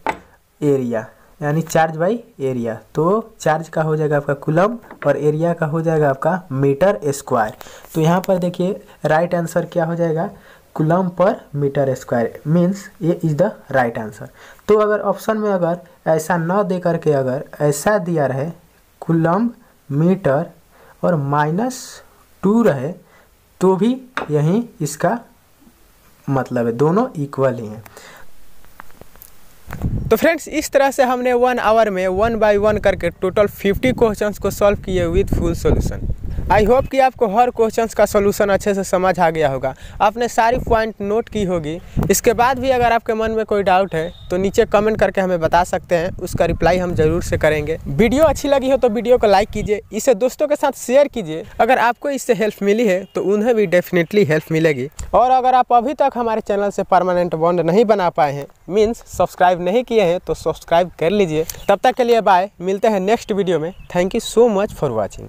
एरिया यानी चार्ज बाई एरिया तो चार्ज का हो जाएगा आपका कुलम और एरिया का हो जाएगा आपका मीटर स्क्वायर तो यहाँ पर देखिए राइट आंसर क्या हो जाएगा? Coulomb per metre square means ये इज़ द राइट आंसर तो अगर ऑप्शन में अगर ऐसा न दे करके अगर ऐसा दिया रहे कुलम मीटर और माइनस टू रहे तो भी यही इसका मतलब है। दोनों इक्वल ही हैं। तो फ्रेंड्स इस तरह से हमने वन आवर में वन बाय वन करके टोटल 50 क्वेश्चंस को सॉल्व किए with full solution I hope कि आपको हर क्वेश्चंस का सॉल्यूशन अच्छे से समझ आ गया होगा। आपने सारी पॉइंट नोट की होगी। इसके बाद भी अगर आपके मन में कोई डाउट है तो नीचे कमेंट करके हमें बता सकते हैं। उसका रिप्लाई हम ज़रूर से करेंगे। वीडियो अच्छी लगी हो तो वीडियो को लाइक कीजिए। इसे दोस्तों के साथ शेयर कीजिए। अगर आपको इससे हेल्प मिली है तो उन्हें भी डेफिनेटली हेल्प मिलेगी। और अगर आप अभी तक हमारे चैनल से परमानेंट बॉन्ड नहीं बना पाए हैं मीन्स सब्सक्राइब नहीं किए हैं तो सब्सक्राइब कर लीजिए। तब तक के लिए बाय मिलते हैं नेक्स्ट वीडियो में। Thank you so much for watching